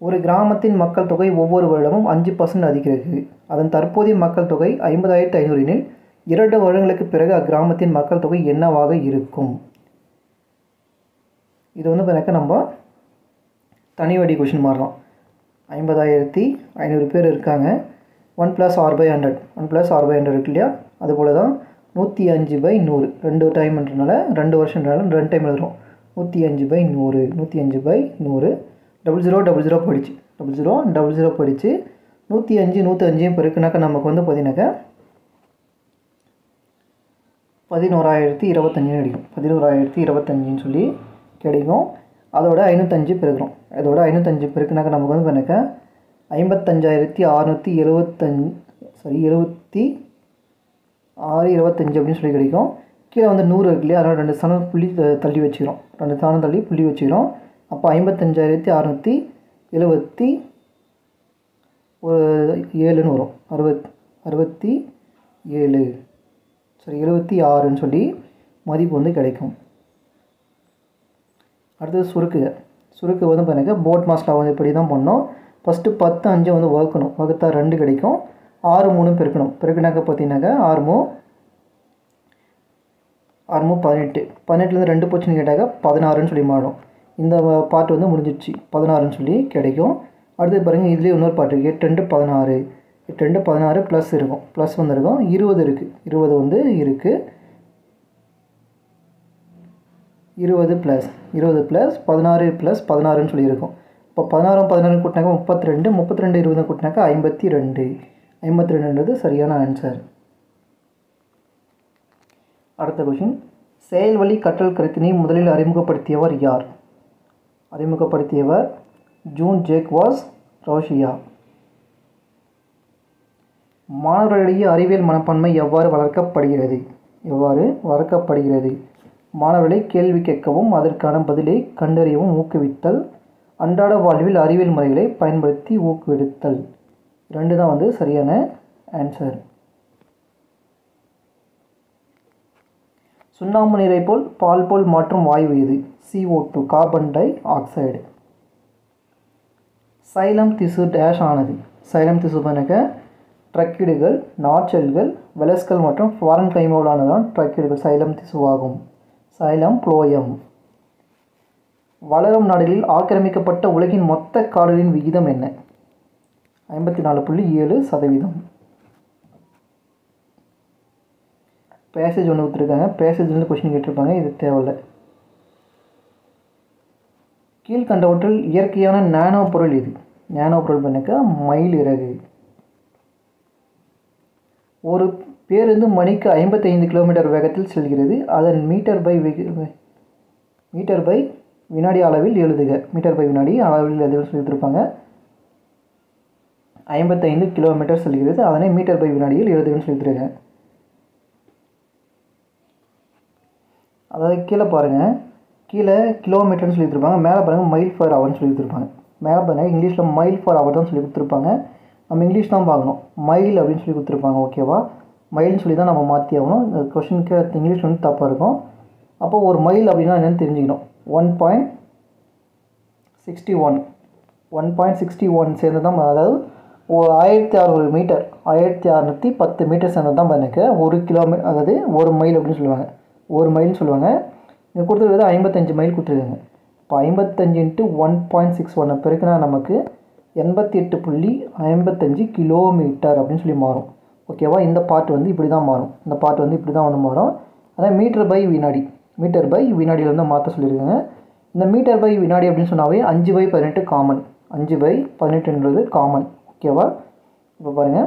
ஒரு கிராமத்தின் மக்கள் தொகை ஒவ்வொரு வருடமும் அஞ்சு பர்சன்ட் அதிகரிக்கிறது அதன் தற்போதைய மக்கள் தொகை ஐம்பதாயிரத்து ஐநூறு எனில் இரண்டு வருடங்களுக்கு பிறகு அக்கிராமத்தின் மக்கள் தொகை என்னவாக இருக்கும்? இது வந்து எனக்கு நம்ம தனி வடி கொஷின் மாறலாம் ஐம்பதாயிரத்தி ஐநூறு பேர் இருக்காங்க. One plus r by hundred one plus r by hundred இருக்கு இல்லையா? அதுபோல் தான் நூற்றி அஞ்சு பை நூறு. ரெண்டு டைம்ன்றனால ரெண்டு வருஷம்ன்றனால ரெண்டு டைம் எழுதுகிறோம் நூற்றி அஞ்சு பை நூறு நூற்றி அஞ்சு பை நூறு. டபுள் ஜீரோ டபுள் ஜீரோ போயிடுச்சு. டபுள் ஜீரோ டபுள் ஜீரோ போயிடுச்சு. நூற்றி அஞ்சு நூற்றி அஞ்சையும் பெருக்குனாக்கா நமக்கு வந்து பார்த்தீங்கன்னாக்கா பதினோராயிரத்தி இருபத்தஞ்சுன்னு கிடைக்கும். பதினோராயிரத்தி இருபத்தஞ்சுன்னு சொல்லி கிடைக்கும். அதோட ஐநூற்றஞ்சு பெருக்கிறோம். அதோட ஐநூற்றஞ்சு பெருக்குனாக்கா நமக்கு வந்து பண்ணாக்கா ஐம்பத்தஞ்சாயிரத்தி அறநூற்றி எழுபத்தஞ்சு சாரி எழுபத்தி ஆறு இருபத்தஞ்சு அப்படின்னு சொல்லி கிடைக்கும். கீழே வந்து நூறு இருக்கு இல்லையா? அதனால் ரெண்டு சனம் புள்ளி தள்ளி வச்சுக்கிறோம். ரெண்டு சனம் தள்ளி புள்ளி வச்சுக்கிறோம். அப்போ ஐம்பத்தஞ்சாயிரத்தி அறநூற்றி எழுபத்தி ஒரு ஏழுன்னு வரும். அறுபத் அறுபத்தி ஏழு. சரி எழுபத்தி ஆறுன்னு சொல்லி மதிப்பு வந்து கிடைக்கும். அடுத்தது சுருக்கு. சுருக்கு வந்து பாருங்கள் போட் மாஸ்டர் வந்து இப்படி தான் பண்ணோம். ஃபஸ்ட்டு பத்து அஞ்சு வந்து வகுக்கணும். வகுத்தா ரெண்டு கிடைக்கும். ஆறு மூணு பெருக்கணும். பெருக்கினாக்க பார்த்தீங்கன்னாக்கா ஆறு மூ ஆறு மூ பதினெட்டு. பதினெட்டுலேருந்து ரெண்டு போச்சுன்னு கேட்டாக்க பதினாறுன்னு சொல்லி மாறும். இந்த பாட்டு வந்து முடிஞ்சிடுச்சு. பதினாறுன்னு சொல்லி கிடைக்கும். அடுத்து பாருங்கள் இதுலேயே இன்னொரு பாட்டு இருக்குது எட்டு ரெண்டு பதினாறு. எட்டு ரெண்டு பதினாறு ப்ளஸ் இருக்கும். ப்ளஸ் வந்து இருக்கும் இருபது இருக்குது இருபது வந்து இருக்குது இருபது ப்ளஸ் இருபது ப்ளஸ் பதினாறு ப்ளஸ் பதினாறுன்னு சொல்லியிருக்கோம் இப்போ பதினாறும் பதினாறு கூட்டினாக்கா முப்பத்தி ரெண்டு. முப்பத்தி ரெண்டு இருபது கூட்டினாக்கா ஐம்பத்தி ரெண்டு. ஐம்பத்தி ரெண்டுன்றது சரியான ஆன்சர் அடுத்த கொஷின் செயல்வழி கற்றல் கருத்தினை முதலில் அறிமுகப்படுத்தியவர் யார்? அறிமுகப்படுத்தியவர் ஜூன் ஜேக் வாஸ் ரோஷியா மாணவர்களிடையே அறிவியல் மனப்பான்மை எவ்வாறு வளர்க்கப்படுகிறது? எவ்வாறு வளர்க்கப்படுகிறது? மாணவர்களை கேள்வி கேட்கவும் அதற்கான பதிலை கண்டறியவும் ஊக்குவித்தல் அன்றாட வாழ்வில் அறிவியல் முறைகளை பயன்படுத்தி ஊக்குவித்தல். ரெண்டு தான் வந்து சரியான ஆன்சர் சுண்ணாம்பு நீரை போல் பால் போல் மாற்றும் வாயு இது CO two carbon dioxide xylem திசு டேஷ் ஆனது. சைலம் திசு பண்ணக்க ட்ரக்கிடுகள் நாச்சல்கள் வெலஸ்கள் மற்றும் ஃபாரன் கைமோலானதான் ட்ரக்கிடுகள் சைலம் திசுவாகும். Xylem phloem. வளரும் நாடுகளில் ஆக்கிரமிக்கப்பட்ட உலகின் மொத்த காடுகளின் விகிதம் என்ன? ஐம்பத்தி நாலு புள்ளி ஏழு சதவீதம். பேசேஜ் ஒன்று கொடுத்துருக்காங்க. பேசேஜ்லேருந்து கொஸ்டின் கேட்டிருப்பாங்க. இது தேவையில்லை. கீழ்கண்டவற்றில் இயற்கையான நானோ பொருள் இது. நானோ பொருள் பண்ணிக்க மயில் இறகு. ஒரு பேருந்து மணிக்கு ஐம்பத்தைந்து கிலோமீட்டர் வேகத்தில் செல்கிறது. அதன் மீட்டர் பை மீட்டர் பை வினாடி அளவில் எழுதுக. மீட்டர் பை வினாடி அளவில் எழுதுன்னு சொல்லியிருப்பாங்க ஐம்பத்தைந்து கிலோமீட்டர் செல்கிறது. அதனை மீட்டர் பை வினாடியில் எழுதுகன்னு சொல்லியிருக்காங்க அதாவது கீழே பாருங்கள் கீழே கிலோமீட்டர்னு சொல்லி கொடுத்துருப்பாங்க மேலே பாருங்கள் மைல் ஃபார் ஹவர்னு சொல்லி கொடுத்துருப்பாங்க மேலே பாருங்கள் இங்கிலீஷில் மைல் ஃபார் ஹவர் தான் சொல்லி கொடுத்துருப்பாங்க நம்ம இங்கிலீஷ் தான் பார்க்கணும். மைல் அப்படின்னு சொல்லி கொடுத்துருப்பாங்க ஓகேவா மைல்னு சொல்லி தான் நம்ம மாற்றி ஆகணும். இந்த கொஷினுக்கு இங்கிலீஷ் வந்து தப்பாக இருக்கும். அப்போ ஒரு மைல் அப்படின்னா என்னென்னு தெரிஞ்சுக்கணும். One point sixty one one point sixty one சேர்ந்து தான் அதாவது ஆயிரத்தி அறுநூறு மீட்டர் ஆயிரத்தி அறநூற்றி பத்து மீட்டர் சேர்ந்தது தான் எனக்கு. ஒரு கிலோமீ அதாவது ஒரு மைல் அப்படின்னு சொல்லுவாங்க. ஒரு மைல்னு சொல்லுவாங்க. இங்கே கொடுத்துருக்கிறது ஐம்பத்தஞ்சு மைல் கொடுத்துருக்காங்க. இப்போ ஐம்பத்தஞ்சு இன்ட்டு ஒன் பாயிண்ட் சிக்ஸ் ஒன்று பெருக்கினா நமக்கு எண்பத்தி எட்டு புள்ளி ஐம்பத்தஞ்சு கிலோமீட்டர் அப்படின்னு சொல்லி மாறும். ஓகேவா இந்த பார்ட் வந்து இப்படி தான் மாறும். இந்த பார்ட் வந்து இப்படி தான் வந்து மாறும். அதான் மீட்டர் பை வினாடி. மீட்டர் பை வினாடியில் வந்து மாற்ற சொல்லியிருக்காங்க. இந்த மீட்டர் பை வினாடி அப்படின்னு சொன்னாவே அஞ்சு பை பதினெட்டு காமன் அஞ்சு பை பதினெட்டுன்றது காமன் ஓகேவா? இப்போ பாருங்கள்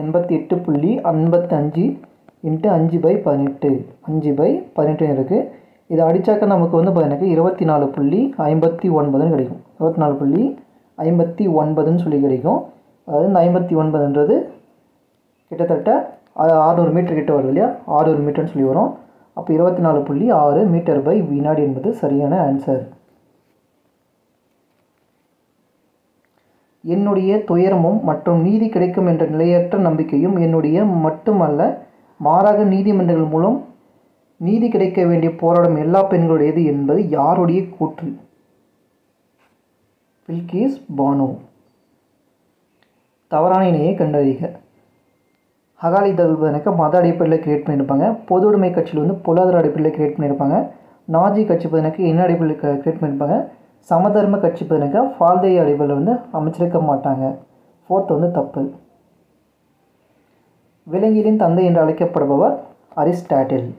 எண்பத்தி எட்டு புள்ளி ஐம்பத்தஞ்சு இன்ட்டு அஞ்சு பை பதினெட்டு. அஞ்சு பை பதினெட்டுன்னு இருக்குது இதை அடித்தாக்க நமக்கு வந்து பார்த்தீங்கன்னா இருபத்தி நாலு புள்ளி ஐம்பத்தி ஒன்பதுன்னு கிடைக்கும். இருபத்தி நாலு புள்ளி ஐம்பத்தி ஒன்பதுன்னு சொல்லி கிடைக்கும். அதாவது இந்த ஐம்பத்தி ஒன்பதுன்றது கிட்டத்தட்ட அது ஆறுநூறு மீட்டர் கிட்ட வருது இல்லையா? ஆறுநூறு மீட்டர்னு சொல்லி வரும். அப்போ இருபத்தி நாலு புள்ளி ஆறு மீட்டர் பை வினாடி என்பது சரியான ஆன்சர் என்னுடைய துயரமும் மற்றும் நீதி கிடைக்கும் என்ற நிலையற்ற நம்பிக்கையும் என்னுடைய மட்டுமல்ல மாறாக நீதிமன்றங்கள் மூலம் நீதி கிடைக்க வேண்டிய போராடும் எல்லா பெண்களுடையது என்பது யாருடைய கூற்று? பில்கீஸ் பானு. தவறான இணையை கண்டறிக. அகாலி தள்ளுவதற்கு மத அடிப்படையில் கிரியேட் பண்ணியிருப்பாங்க. பொது உடைமை கட்சியில் வந்து பொருளாதார அடிப்படையில் கிரியேட் பண்ணியிருப்பாங்க. நாஜி கட்சி பதினக்கு என்ன அடிப்படையில் கிரியேட் பண்ணியிருப்பாங்க? சமதர்ம கட்சி பதினக்க ஃபால்தேய அடிவில் வந்து அமைச்சிருக்க மாட்டாங்க. ஃபோர்த் வந்து தப்பு. விலங்கியலின் தந்தை என்று அழைக்கப்படுபவர் அரிஸ்டாட்டில்.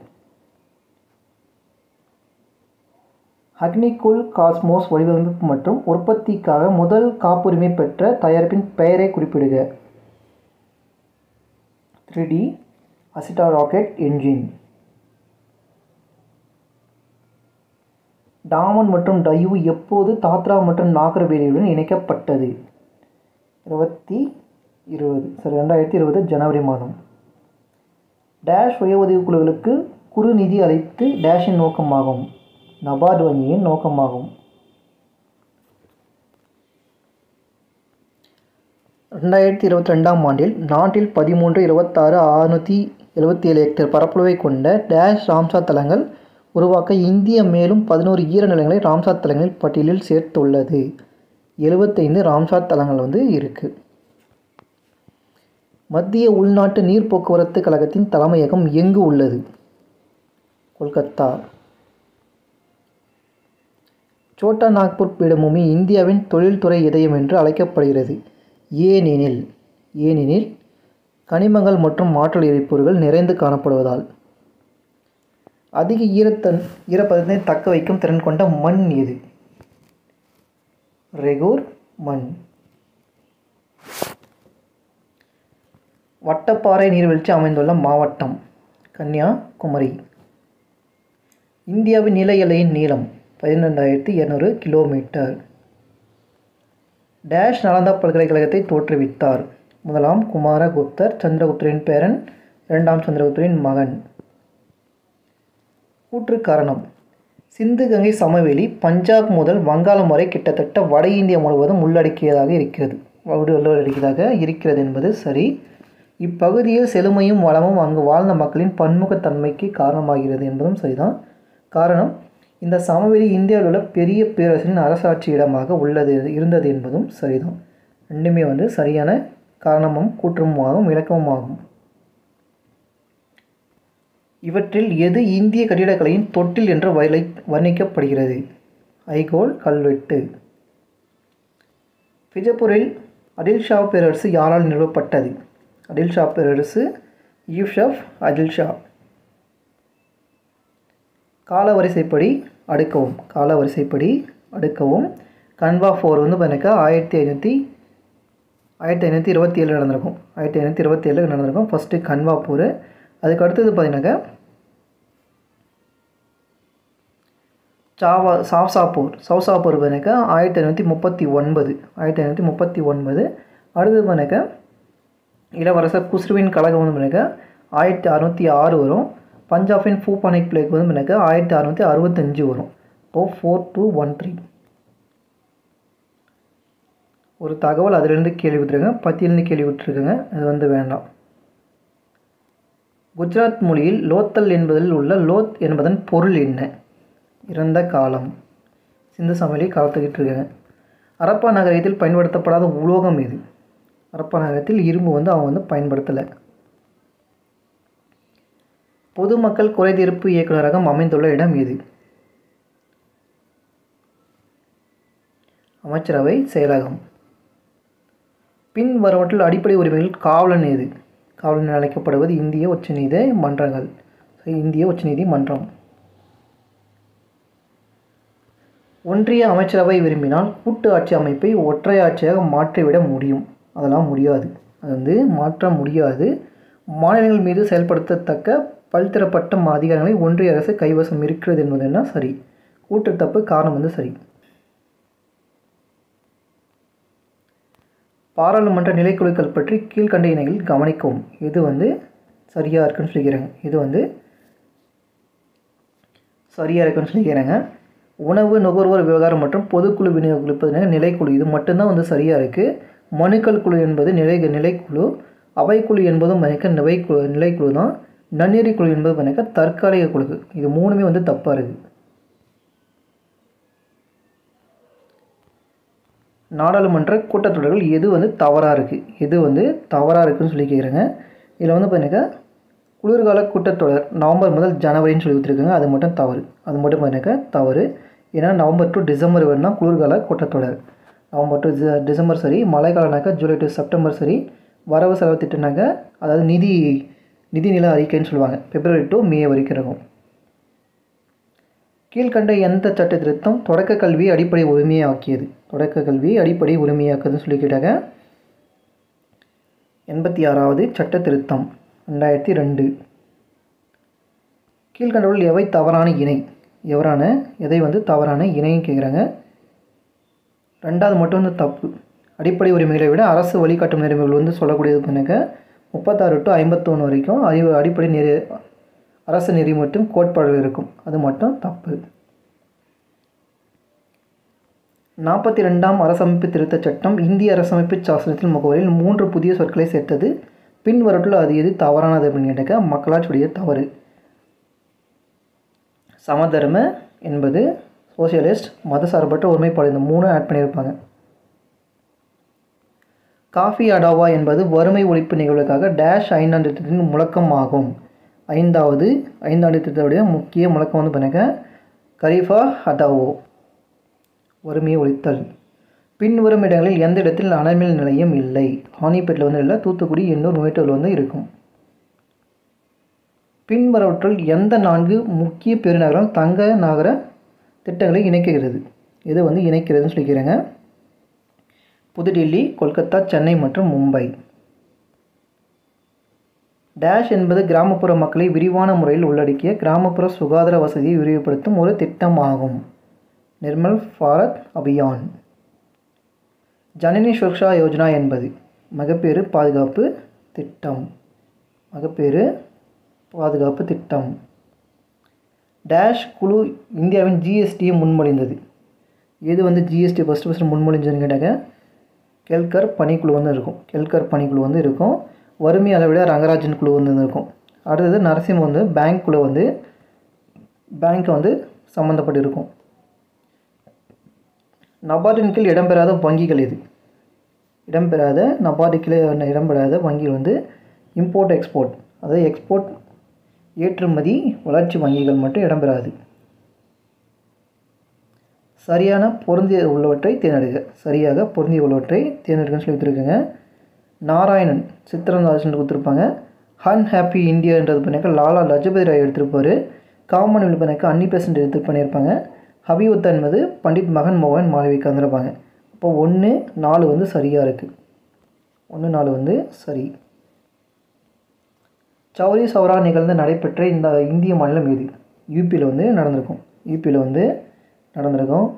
அக்னிகுல் காஸ்மோஸ் வடிவமைப்பு மற்றும் உற்பத்திக்காக முதல் காப்புரிமை பெற்ற தயாரிப்பின் பெயரை குறிப்பிடுக. த்ரீ டி அசிட்டா ராக்கெட் என்ஜின். டாமன் மற்றும் டையூ எப்போது தாத்ரா மற்றும் நாகர்வேலியுடன் இணைக்கப்பட்டது? இருபத்தி இருபது சரி ரெண்டாயிரத்தி இருபது ஜனவரி மாதம். டேஷ் சுய உதவி குழுக்களுக்கு குறு நிதி அளித்து டேஷின் நோக்கமாகும். நபார்டு வங்கியின் நோக்கமாகும். ரெண்டாயிரத்தி இருபத்தி ரெண்டாம் ஆண்டில் நாட்டில் பதிமூன்று இருபத்தாறு அறுநூற்றி எழுபத்தி ஏழு ஹெக்டேர் பரப்பளவை கொண்ட டேஷ் ராம்சா தலங்கள் உருவாக்க இந்திய மேலும் பதினோரு ஈர நிலங்களை ராம்சார் தலங்களில் பட்டியலில் சேர்த்துள்ளது. எழுபத்தைந்து ராம்சார் தலங்கள் வந்து இருக்குது மத்திய உள்நாட்டு நீர் போக்குவரத்து கழகத்தின் தலைமையகம் எங்கு உள்ளது? கொல்கத்தா. சோட்டா நாக்பூர் பீடபூமி இந்தியாவின் தொழில்துறை இதயம் என்று அழைக்கப்படுகிறது. ஏனெனில் ஏனெனில் கனிமங்கள் மற்றும் ஆற்றல் எரிபொருள்கள் நிறைந்து காணப்படுவதால். அதிக ஈரத்தன் ஈரப்பதத்தை தக்க வைக்கும் திறன் கொண்ட மண் எது? ரெகூர் மண். வட்டப்பாறை நீர்வீழ்ச்சி அமைந்துள்ள மாவட்டம் கன்னியாகுமரி. இந்தியாவின் நில எல்லையின் நீளம் பதினெண்டாயிரத்தி இரநூறு கிலோமீட்டர். டேஷ் நலந்தா பல்கலைக்கழகத்தை தோற்றுவித்தார். முதலாம் குமாரகுப்தர் சந்திரகுப்தரின் பேரன் இரண்டாம் சந்திரகுப்தரின் மகன். கூற்று காரணம் சிந்து கங்கை சமவெளி பஞ்சாப் முதல் வங்காளம் வரை கிட்டத்தட்ட வட இந்தியா முழுவதும் உள்ளடக்கியதாக இருக்கிறது. உள்ளடக்கியதாக இருக்கிறது என்பது சரி. இப்பகுதியில் செழுமையும் வளமும் அங்கு வாழ்ந்த மக்களின் பன்முகத்தன்மைக்கு காரணமாகிறது என்பதும் சரிதான். காரணம் இந்த சமவெளி இந்தியாவில் உள்ள பெரிய பேரரசின் அரசாட்சி இடமாக உள்ளது இருந்தது என்பதும் சரிதான். ரெண்டுமே வந்து சரியான காரணமும் கூற்றமும் ஆகும் விளக்கமும் ஆகும் இவற்றில் எது இந்திய கட்டிடக்கலையின் தொட்டில் என்று வயலை வர்ணிக்கப்படுகிறது? ஐகோல் கல்வெட்டு. பிஜப்பூரில் அடில் ஷா பேரரசு யாரால் நிறுவப்பட்டது? அடில் ஷா பேரரசு யூஷப் அடில் ஷா. காலவரிசைப்படி அடுக்கவும். காலவரிசைப்படி அடுக்கவும். கன்வா ஃபோர் வந்து பார்த்தீங்கன்னாக்கா ஆயிரத்தி ஐநூற்றி ஆயிரத்தி ஐநூற்றி இருபத்தி ஏழு நடந்திருக்கும். ஆயிரத்தி ஐநூற்றி இருபத்தி ஏழு நடந்திருக்கும். ஃபஸ்ட்டு கன்வா போர். அதுக்கு அடுத்தது பார்த்தீங்கன்னாக்கா சாவா சாவ்சாப்பூர். சவுசாப்பூர் பார்த்தீங்கன்னாக்கா ஆயிரத்தி ஐநூற்றி முப்பத்தி ஒன்பது. ஆயிரத்தி ஐநூற்றி முப்பத்தி ஒன்பது. அடுத்தது பார்த்தீங்கன்னாக்கா இளவரசர் குஸ்ருவின் கழகம் வந்து பார்த்தீங்கன்னாக்கா ஆயிரத்தி அறநூற்றி ஆறு வரும். பஞ்சாபின் ஃபூபானிக் பிளேக் வந்து பார்த்தீங்கன்னாக்கா ஆயிரத்தி அறநூற்றி அறுபத்தஞ்சு வரும். இப்போது ஃபோர் டூ ஒன் த்ரீ ஒரு தகவல் அதிலிருந்து கேள்வி விட்டுருங்க பத்தியிலேருந்து கேள்வி விட்டுருக்குங்க. அது வந்து வேண்டாம். குஜராத் மொழியில் லோத்தல் என்பதில் உள்ள லோத் என்பதன் பொருள் என்ன? இறந்த காலம். சிந்து சமையலை கலத்துக்கிட்டு இருக்காங்க. அரப்பா நகரத்தில் பயன்படுத்தப்படாத உலோகம் எது? அரப்பா நகரத்தில் இரும்பு வந்து அவங்க வந்து பயன்படுத்தலை. பொதுமக்கள் குறைதீர்ப்பு இயக்குநரகம் அமைந்துள்ள இடம் எது? அமைச்சரவை செயலகம். பின்வரவற்றில் அடிப்படை உரிமைகள் காவலன் எது? காவலர் அழைக்கப்படுவது இந்திய உச்சநீதி மன்றங்கள். இந்திய உச்சநீதி மன்றம். ஒன்றிய அமைச்சரவை விரும்பினால் கூட்டு ஆட்சி அமைப்பை ஒற்றை ஆட்சியாக மாற்றிவிட முடியும். அதெல்லாம் முடியாது. அது வந்து மாற்ற முடியாது. மாநிலங்கள் மீது செயல்படுத்தத்தக்க பல்தரப்பட்ட அதிகாரங்களை ஒன்றிய அரசு கைவசம் இருக்கிறது என்பது என்ன சரி? கூட்டு தப்பு காரணம் வந்து சரி. பாராளுமன்ற நிலைக்குழுக்கள் பற்றி கீழ்கண்ட இணைகளில் கவனிக்கவும். இது வந்து சரியாக இருக்குன்னு சொல்லிக்கிறாங்க. இது வந்து சரியாக இருக்குன்னு சொல்லிக்கிறாங்க. உணவு நுகர்வோர் விவகாரம் மற்றும் பொதுக்குழு விநியோகிப்பது நிலைக்குழு. இது மட்டும்தான் வந்து சரியாக இருக்குது மனுக்கள் குழு என்பது நிலை நிலைக்குழு. அவைக்குழு என்பதும் நினைக்க நிலைக்குழு நிலைக்குழு தான் நன்னெறி குழு என்பது நினைக்க தற்காலிக குழு இது மூணுமே வந்து தப்பாக இருக்குது நாடாளுமன்ற கூட்டத்தொடர்கள் எது வந்து தவறாக இருக்குது எது வந்து தவறாக இருக்குதுன்னு சொல்லி கேட்குறாங்க இதில் வந்து பார்த்தீங்கன்னாக்கா குளிர்கால கூட்டத்தொடர் நவம்பர் முதல் ஜனவரின்னு சொல்லி கொடுத்துருக்காங்க. அது மட்டும் தவறு. அது மட்டும் பார்த்தீங்கன்னா தவறு. ஏன்னா நவம்பர் டு டிசம்பர் வேணும்னா குளிர்கால கூட்டத்தொடர். நவம்பர் டு டிசம்பர் சரி மழைக்காலனாக்கா ஜூலை டு செப்டம்பர் சரி வரவு செலவு திட்டம்னாக்கா அதாவது நிதி நிதிநிலை அறிக்கைன்னு சொல்லுவாங்க. பிப்ரவரி டு மே வரைக்கும் இருக்கும். கீழ்கண்ட எந்த சட்ட திருத்தம் தொடக்க கல்வி அடிப்படை உரிமையாக்கியது? தொடக்க கல்வி அடிப்படை உரிமையாக்குதுன்னு சொல்லிக்கிட்டாங்க. எண்பத்தி ஆறாவது சட்ட திருத்தம் ரெண்டாயிரத்தி ரெண்டு. கீழ்கண்டவர்கள் எவை தவறான இணை? எவரான? எதை வந்து தவறான இணைன்னு கேட்குறாங்க ரெண்டாவது மட்டும் வந்து தப்பு. அடிப்படை உரிமைகளை விட அரசு வழிகாட்டும் நெறிமுறைகள் வந்து சொல்லக்கூடியது பண்ணுங்க முப்பத்தாறு டு ஐம்பத்தொன்று வரைக்கும் அறிவு அடிப்படை நெறி அரசு நெறி மற்றும் கோட்பாடுகள் இருக்கும். அது மட்டும் தப்பு. நாற்பத்தி ரெண்டாம் அரசமைப்பு திருத்தச் சட்டம் இந்திய அரசமைப்பு சாசனத்தில் முகவரில் மூன்று புதிய சொற்களை சேர்த்தது. பின்வரட்டில் அது எது தவறானது அப்படின்னு கேட்டாக்க மக்களாட்சியுடைய தவறு. சமதர்ம என்பது சோசியலிஸ்ட் மதசார்பற்ற ஒருமைப்பாடு. இந்த மூணு ஆட் பண்ணியிருப்பாங்க. காஃபி அடாவா என்பது வறுமை ஒழிப்பு நிகழ்வுக்காக டேஷ் ஐநான் திட்டத்தின் முழக்கம் ஆகும் ஐந்தாவது ஐந்தாண்டு திட்டத்துடைய முக்கிய முழக்கம் வந்து பண்ணுங்க கரீஃபா ஹதாவோ வறுமையை ஒழித்தல். பின்வரும் இடங்களில் எந்த இடத்தில் அனல்மின் நிலையம் இல்லை? ஆணிப்பேட்டில் வந்து இல்லை தூத்துக்குடி எண்ணூர் நுழைட்டூரில் வந்து இருக்கும். பின்வரவற்றில் எந்த நான்கு முக்கிய பெருநகரம் தங்க நகர திட்டங்களை இணைக்கிறது? இதை வந்து இணைக்கிறதுன்னு சொல்லிக்கிறேங்க? புதுடில்லி கொல்கத்தா சென்னை மற்றும் மும்பை. டேஷ் என்பது கிராமப்புற மக்களை விரிவான முறையில் உள்ளடக்கிய கிராமப்புற சுகாதார வசதியை விரிவுபடுத்தும் ஒரு திட்டமாகும். நிர்மல் பாரத் அபியான். ஜனனி சுரக்ஷா யோஜனா என்பது மகப்பேறு பாதுகாப்பு திட்டம். மகப்பேறு பாதுகாப்பு திட்டம். டேஷ் குழு இந்தியாவின் ஜிஎஸ்டியை முன்மொழிந்தது. எது வந்து ஜிஎஸ்டி ஃபஸ்ட்டு ஃபஸ்ட்டு முன்மொழிஞ்சதுன்னு கேட்டாங்க கெல்கர் பணிக்குழு வந்து இருக்கும். கெல்கர் பணிக்குழு வந்து இருக்கும். வறுமை அளவிட ரங்கராஜன் குழு வந்து இருக்கும் அடுத்தது நரசிம்ம வந்து பேங்க் குழு வந்து பேங்க் வந்து சம்மந்தப்பட்டு இருக்கும் நபார்டின் கீழ் இடம்பெறாத வங்கிகள் இது இடம்பெறாத நபார்டு கீழே இடம்பெறாத வங்கிகள் வந்து இம்போர்ட் எக்ஸ்போர்ட் அதாவது எக்ஸ்போர்ட் ஏற்றுமதி வளர்ச்சி வங்கிகள் மட்டும் இடம்பெறாது. சரியான பொருந்திய உள்ளவற்றை தேர்ந்தெடுக்க சரியாக பொருந்திய உள்ளவற்றை தேர்ந்தெடுக்கன்னு சொல்லி கொடுத்துருக்குங்க நாராயணன் சித்திரநாதன் கொடுத்துருப்பாங்க. ஹன் ஹாப்பி இந்தியான்றது பண்ணிக்க லாலா லஜபதி ராய் எடுத்திருப்பார். காமன் பண்ணிக்க அன்னி பெசன்ட் எடுத்து பண்ணியிருப்பாங்க. ஹபியுத்தா என்பது பண்டிட் மகன் மோகன் மாளவிகா வந்திருப்பாங்க. அப்போ ஒன்று நாலு வந்து சரியாக இருக்குது ஒன்று நாலு வந்து சரி. சௌரி சௌரா நிகழ்ந்து நடைபெற்ற இந்த இந்திய மாநிலம் எது? யூபியில் வந்து நடந்திருக்கும். யூபியில் வந்து நடந்திருக்கும்.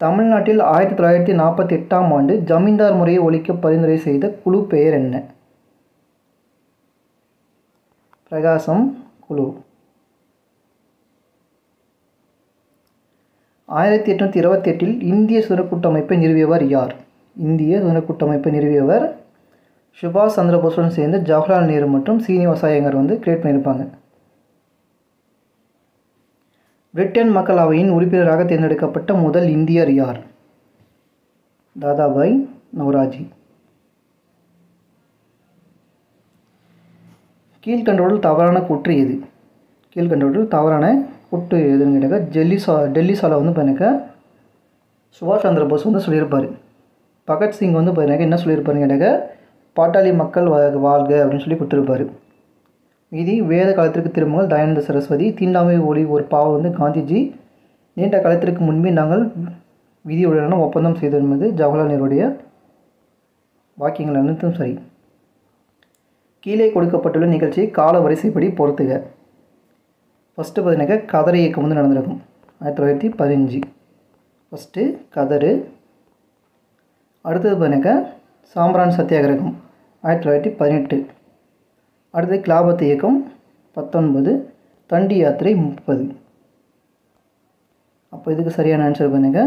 தமிழ்நாட்டில் ஆயிரத்தி தொள்ளாயிரத்தி நாற்பத்தி எட்டாம் ஆண்டு ஜமீன்தார் முறையை ஒழிக்க பரிந்துரை செய்த குழு பெயர் என்ன? பிரகாசம் குழு. ஆயிரத்தி எட்நூற்றி இருபத்தி எட்டில் இந்திய சுதந்திர கூட்டமைப்பை நிறுவியவர் யார்? இந்திய சுதந்திர கூட்டமைப்பை நிறுவியவர் சுபாஷ் சந்திர போஸுடன் சேர்ந்து ஜவஹர்லால் நேரு மற்றும் சீனிவாசாயங்கர் வந்து கிரியேட் பண்ணியிருப்பாங்க பிரிட்டன் மக்களவையின் உறுப்பினராக தேர்ந்தெடுக்கப்பட்ட முதல் இந்தியர் யார்? தாதாபாய் நவராஜி. கீழ்கண்டோடல் தவறான கூற்று எது? கீழ்கண்டோடல் தவறான கூற்று எதுன்னு கேட்டாக்க டெல்லி சா டெல்லி சாலை வந்து பார்த்தீங்கன்னாக்கா சுபாஷ் சந்திர போஸ் வந்து சொல்லியிருப்பார். பகத்சிங் வந்து பார்த்தீங்கன்னாக்க என்ன சொல்லியிருப்பாருன்னு கேட்டாக்க பாட்டாளி மக்கள் வா- வாழ்க அப்படின்னு சொல்லி கொடுத்துருப்பாரு. மீதி வேத காலத்திற்கு திரும்புங்கள். தயானந்த சரஸ்வதி தீண்டாமை ஒளி ஒரு பாவம் வந்து காந்திஜி. நீண்ட காலத்திற்கு முன்பே நாங்கள் விதியுடனான ஒப்பந்தம் செய்திருந்தது என்பது ஜவஹர்லால் நேருடைய வாக்கியங்கள் அனைத்தும் சரி. கீழே கொடுக்கப்பட்டுள்ள நிகழ்ச்சியை கால வரிசைப்படி பொறுத்துக ஃபஸ்ட்டு பார்த்தீங்கன்னா கதரை இயக்கம் வந்து நடந்திருக்கும். ஆயிரத்தி தொள்ளாயிரத்தி பதினஞ்சு. ஃபஸ்ட்டு கதறு அடுத்தது பார்த்தீங்கன்னாக்கா சாம்பிரான் சத்தியாகிரகம். ஆயிரத்தி தொள்ளாயிரத்தி பதினெட்டு. அடுத்து கிலாபத் இயக்கம் பத்தொன்பது தண்டி யாத்திரை முப்பது. அப்போ இதுக்கு சரியான ஆன்சர் பண்ணுங்க.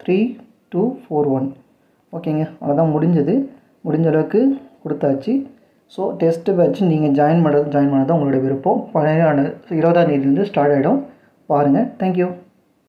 த்ரீ டூ ஃபோர் ஒன் ஓகேங்க அவ்வளோதான் முடிஞ்சது. முடிஞ்ச அளவுக்கு கொடுத்தாச்சு. ஸோ டெஸ்ட்டு பேட்ச் நீங்கள் ஜாயின் பண்ணுறது ஜாயின் பண்ணது உங்களோட விருப்பம். பன்னெண்டு இருபதாம் தேதியிலேருந்து ஸ்டார்ட் ஆகிடும் பாருங்கள் தேங்க்யூ